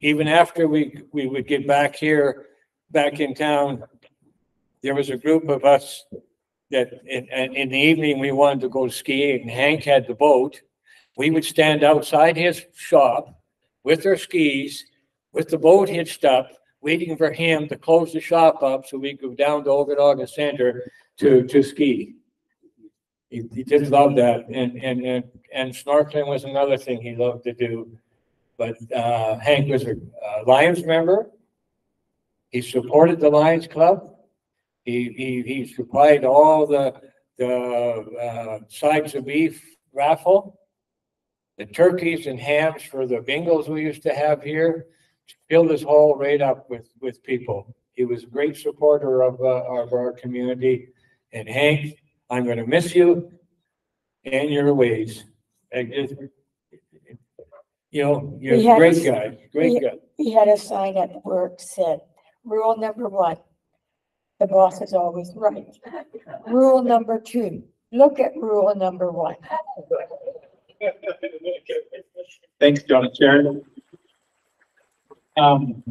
even after we, we would get back here, back in town, there was a group of us that in, in, the evening, we wanted to go skiing and Hank had the boat. We would stand outside his shop with our skis, with the boat hitched up, waiting for him to close the shop up so we could go down to Okanagan Center to, to ski. He, he did love that and, and, and, and snorkeling was another thing he loved to do. But, uh, Hank was a uh, Lions member. He supported the Lions Club. He, he, he supplied all the, the, uh, sides of beef raffle. The turkeys and hams for the bingos we used to have here. Filled his hall right up with, with people. He was a great supporter of, uh, of our community. And Hank, I'm gonna miss you and your ways. And just, You know, you're We a had great s- guy, great we- guy. We had a sign at work said, rule number one, the boss is always right. Rule number two, look at rule number one. Thanks, John and Sharon. Um,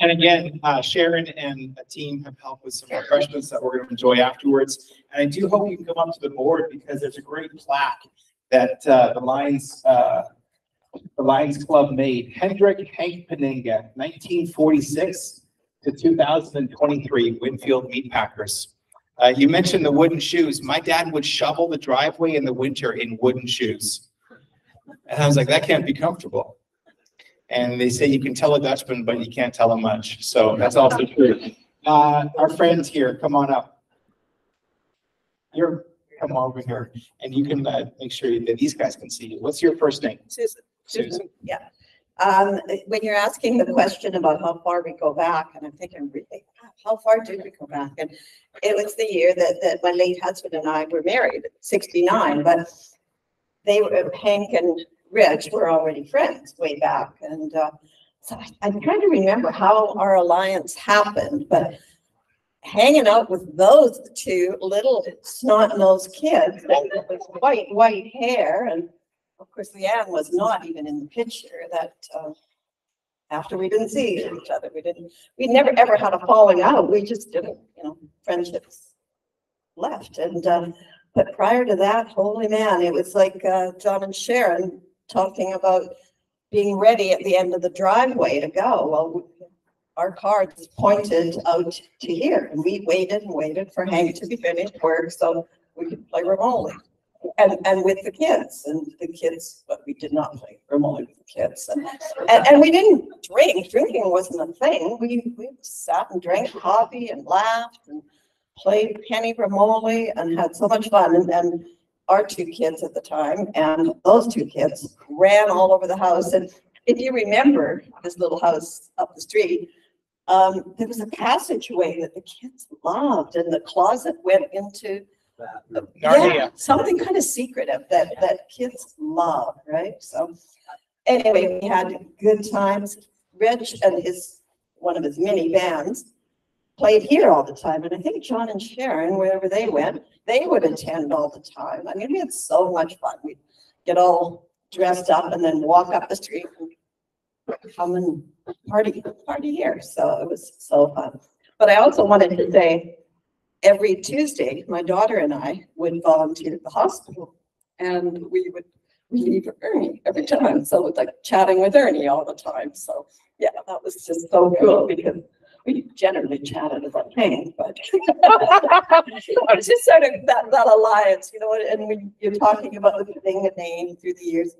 and again, uh, Sharon and a team have helped with some refreshments that we're gonna enjoy afterwards. And I do hope you can come up to the board because there's a great plaque that, uh, the Lions, uh, the Lions Club made. Hendrick Hank Penninga, nineteen forty-six to two thousand and twenty-three Winfield Meat Packers. Uh, you mentioned the wooden shoes. My dad would shovel the driveway in the winter in wooden shoes. And I was like, that can't be comfortable. And they say you can tell a Dutchman, but you can't tell him much. So that's also true. Uh, our friends here, come on up. You're, come over here and you can, uh, make sure that these guys can see you. What's your first name? Susan, Susan. yeah. Um, when you're asking the question about how far we go back, and I'm thinking, really, how far did we go back? And it was the year that, that my late husband and I were married, sixty-nine, but they were, Hank and Rich were already friends way back, and, uh, so I- I'm trying to remember how our alliance happened, but hanging out with those two little snot-nosed kids with white, white hair and of course, Leanne was not even in the picture that, uh, after we didn't see each other, we didn't, we never ever had a falling out. We just didn't, you know, friendships left. And, um, but prior to that, holy man, it was like, uh, John and Sharon talking about being ready at the end of the driveway to go. Well, we- our cars pointed out to here and we waited and waited for Hank to be finished work so we could play Rummoli. And, and with the kids and the kids, but we did not play Rummoli with the kids. And, and, and we didn't drink, drinking wasn't a thing. We, we sat and drank coffee and laughed and played penny Rummoli and had so much fun. And then our two kids at the time and those two kids ran all over the house. And if you remember this little house up the street, um, there was a passageway that the kids loved and the closet went into Narnia. yeah, something kind of secretive that, that kids love, right? So anyway, we had good times. Rich and his, one of his mini bands played here all the time. And I think John and Sharon, wherever they went, they would attend all the time. I mean, we had so much fun. We'd get all dressed up and then walk up the street and come and party, party here. So it was so fun. But I also wanted to say, every Tuesday, my daughter and I would volunteer at the hospital. And we would relieve Ernie every time. So it was like chatting with Ernie all the time. So yeah, that was just so cool because we generally chatted about pain, but it was just sort of that, that alliance, you know, and when you're talking about living a name through the years,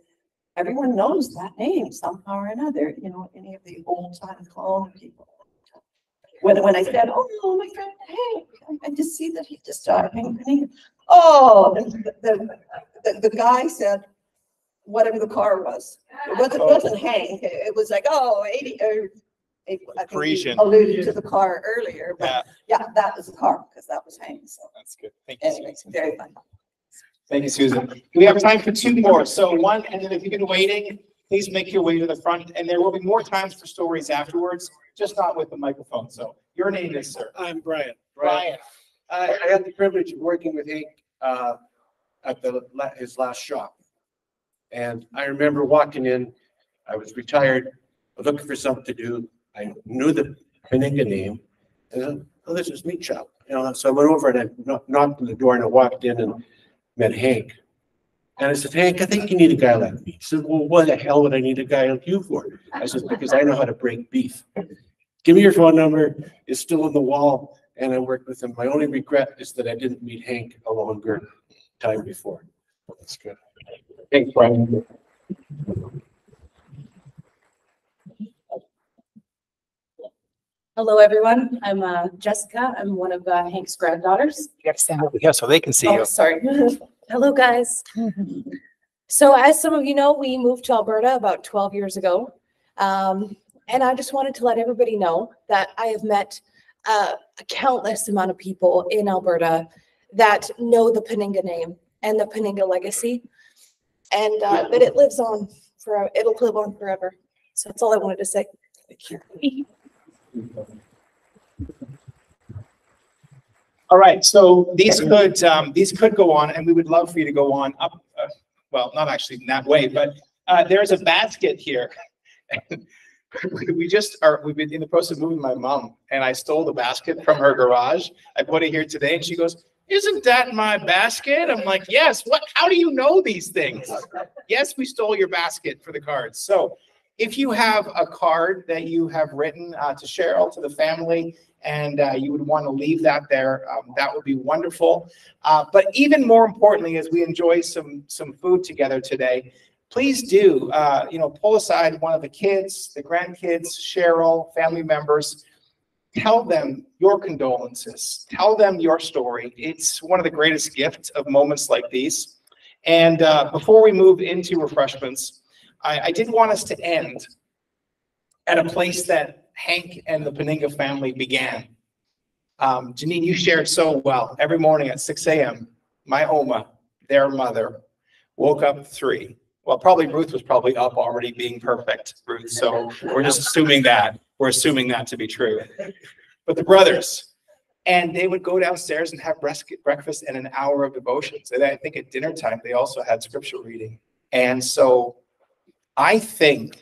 everyone knows that name somehow or another, you know, any of the old time clone people. When, when I said, oh, my friend Hank, I- just see that he just died. Hank Panning." Oh, the, the, the, the guy said, whatever the car was. It wasn't, it wasn't oh. Hank. It it was like, oh, eighty, or I think he Parisienne. alluded to the car earlier, Yeah, but yeah, that was the car because that was Hank. So that's good. Thank you. anyways, Susan. very fun. Thank you, Susan. We have time for two more. So one, and then if you've been waiting, please make your way to the front, and there will be more times for stories afterwards, just not with the microphone. So your name is, sir. I'm Brian. Brian. I, I had the privilege of working with Hank, uh, at the, la- his last shop. And I remember walking in, I was retired, looking for something to do. I knew the Penninga name. And, I said, oh, this is meat shop. You know, so I went over and I kno- knocked on the door and I walked in and met Hank. And I said, Hank, I think you need a guy like me. He said, well, what the hell would I need a guy like you for? I said, because I know how to break beef. Give me your phone number. It's still on the wall and I worked with him. My only regret is that I didn't meet Hank a longer time before. That's good. Thanks, Brian. Hello, everyone. I'm uh, Jessica. I'm one of uh, Hank's granddaughters. You gotta stand over here so they can see Oh, you. sorry. Hello, guys. So as some of you know, we moved to Alberta about 12 years ago. Um, And I just wanted to let everybody know that I have met uh, a countless amount of people in Alberta that know the Penninga name and the Penninga legacy. And uh, that it lives on for, it'll live on forever. So that's all I wanted to say. All right, so these could, um, these could go on and we would love for you to go on up, uh, well, not actually in that way, but, uh, there's a basket here. We just are, we've been in the process of moving my mom and I stole the basket from her garage. I put it here today and she goes, isn't that my basket? I'm like, yes, what, how do you know these things? Yes, we stole your basket for the cards. So if you have a card that you have written, uh, to Cheryl, to the family, and uh, you would want to leave that there, um, that would be wonderful. Uh, but even more importantly, as we enjoy some some food together today, please do uh, you know pull aside one of the kids, the grandkids, Cheryl, family members. Tell them your condolences. Tell them your story. It's one of the greatest gifts of moments like these. And uh, before we move into refreshments, I, I did want us to end at a place that Hank and the Penninga family began. Um, Janine, you shared so well. Every morning at six AM, my Oma, their mother, woke up three. Well, probably Ruth was probably up already being perfect, Ruth. So we're just assuming that. We're assuming that to be true. But the brothers, and they would go downstairs and have breakfast and an hour of devotions. And I think at dinner time, they also had scripture reading. And so I think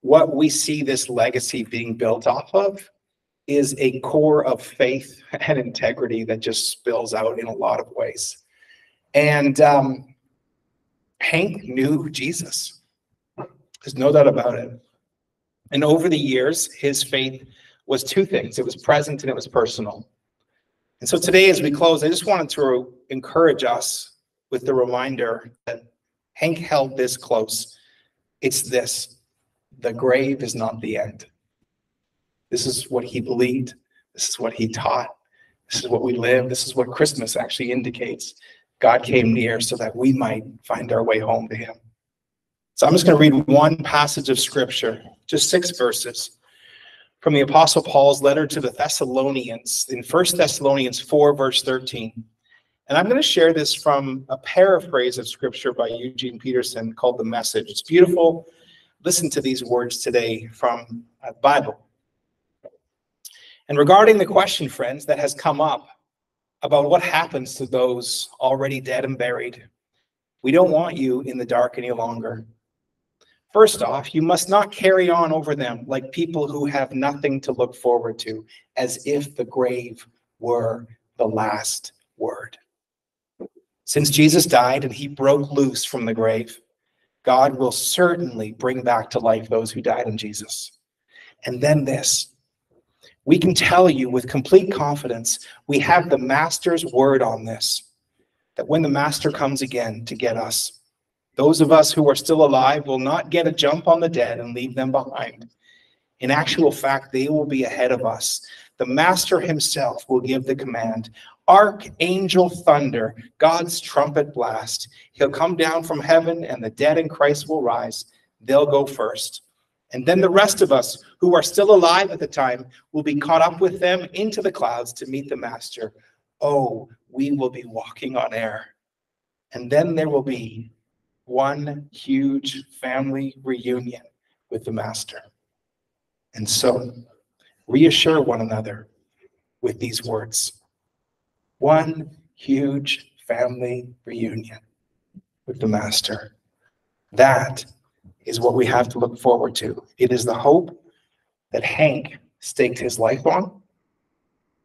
what we see this legacy being built off of is a core of faith and integrity that just spills out in a lot of ways. And um, Hank knew Jesus. There's no doubt about it. And over the years, his faith was two things it was present and it was personal. And so today, as we close, I just wanted to encourage us with the reminder that Hank held this close. It's this the grave is not the end. This is what he believed. This is what he taught. This is what we live. This is what Christmas actually indicates. God came near so that we might find our way home to him. So I'm just going to read one passage of scripture, just six verses from the Apostle Paul's letter to the Thessalonians in 1 Thessalonians 4, verse 13. And I'm going to share this from a paraphrase of scripture by Eugene Peterson called The Message. It's beautiful. Listen to these words today from the Bible. And regarding the question, friends, that has come up about what happens to those already dead and buried, we don't want you in the dark any longer. First off, you must not carry on over them like people who have nothing to look forward to, as if the grave were the last word. Since Jesus died and he broke loose from the grave, God will certainly bring back to life those who died in Jesus. And then this we can tell you with complete confidence we have the Master's word on this that when the Master comes again to get us, those of us who are still alive will not get a jump on the dead and leave them behind. In actual fact, they will be ahead of us. The Master himself will give the command Archangel thunder, God's trumpet blast. He'll come down from heaven, and the dead in Christ will rise. They'll go first. And then the rest of us who are still alive at the time will be caught up with them into the clouds to meet the Master. Oh, we will be walking on air. And then there will be one huge family reunion with the Master. And so reassure one another with these words one huge family reunion with the Master. That is what we have to look forward to. It is the hope that Hank staked his life on.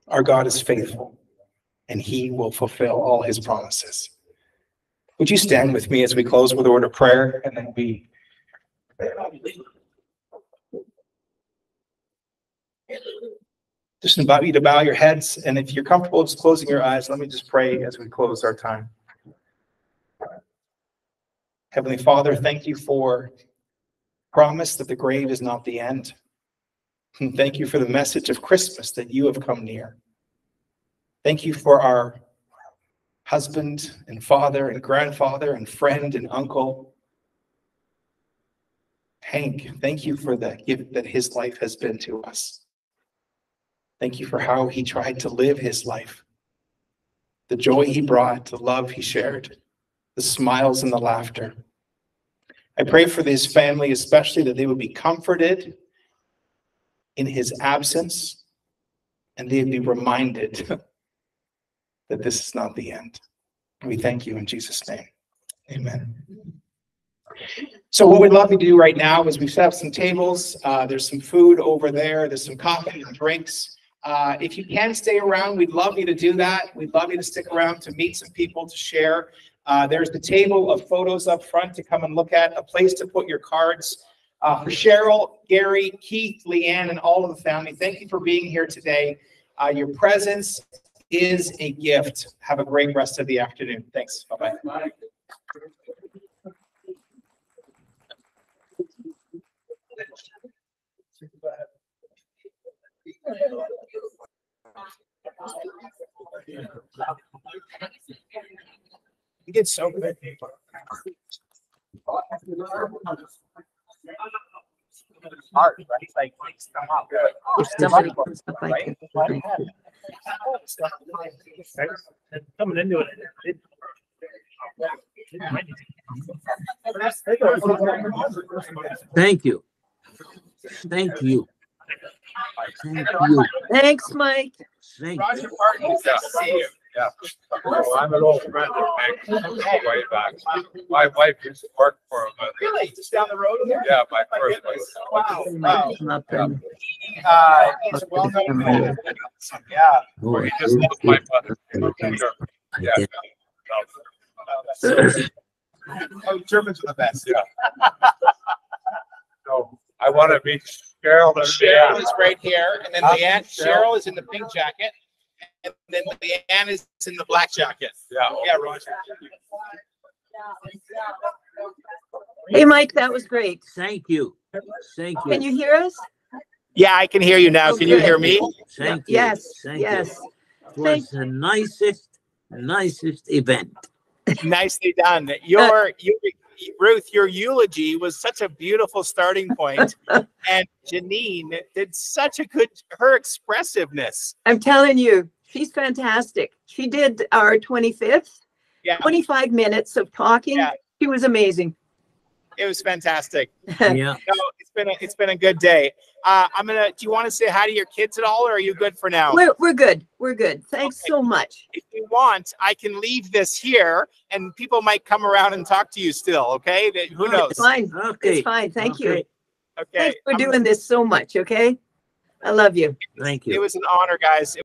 Our God is faithful and he will fulfill all his promises. Would you stand with me as we close with a word of prayer and then we just invite you to bow your heads and if you're comfortable just closing your eyes, let me just pray as we close our time. Heavenly Father, thank you for promise that the grave is not the end. And thank you for the message of Christmas that you have come near. Thank you for our husband and father and grandfather and friend and uncle. Hank, thank you for the gift that his life has been to us. Thank you for how he tried to live his life. The joy he brought, the love he shared, the smiles and the laughter. I pray for his family, especially that they would be comforted in his absence and they'd be reminded that this is not the end. We thank you in Jesus' name. Amen. So what we'd love to do right now is we set up some tables. Uh, there's some food over there. There's some coffee and drinks. Uh, if you can stay around, we'd love you to do that. We'd love you to stick around to meet some people, to share. Uh, there's the table of photos up front to come and look at, a place to put your cards. Uh, for Cheryl, Gary, Keith, Leanne, and all of the family, thank you for being here today. Uh, your presence is a gift. Have a great rest of the afternoon. Thanks. Bye-bye. You get so good. Hard, right? Like, come up. If somebody comes up, I Right? can- Coming into it. Thank you. Thank you. Thank you. Thanks, Mike. Thank Roger Parton, nice to see you. Yeah. Well, I'm an old friend of Hank, way back. My wife used to work for him. but- Really? Just down the road here? Yeah, my My first goodness. place. Wow, wow. Come up Uh, he's a well-known man. Yeah. Well, he just loves my mother. Yeah. Yeah. Oh, that's so- Oh, Germans are the best. Yeah. So I want to meet Cheryl. and Cheryl Leanne. is right here, and then Huh? Leanne, Cheryl? Cheryl is in the pink jacket, and then Leanne is in the black jacket. Yeah. Yeah, Roger. Hey, Mike, that was great. Thank you. Thank you. Can you. you hear us? Yeah, I can hear you now. Oh, can you hear me? Thank you. Yes, Thank you. yes. It was the nicest, nicest event. Nicely done. Your, your, Ruth, your eulogy was such a beautiful starting point, and Janine did such a good, her expressiveness. I'm telling you, she's fantastic. She did our twenty-fifth, Yeah, twenty-five minutes of talking. Yeah. She was amazing. It was fantastic. Yeah. No, it's been a, it's been a good day. Uh, I'm gonna. Do you want to say hi to your kids at all, or are you good for now? We're, we're good. We're good. Thanks Okay. so much. If you want, I can leave this here, and people might come around and talk to you still. Okay? That- Who knows? It's fine. Okay. It's fine. Thank you. Okay. Okay. Thanks for I'm- doing this so much, okay? I love you. Thank you. It was an honor, guys.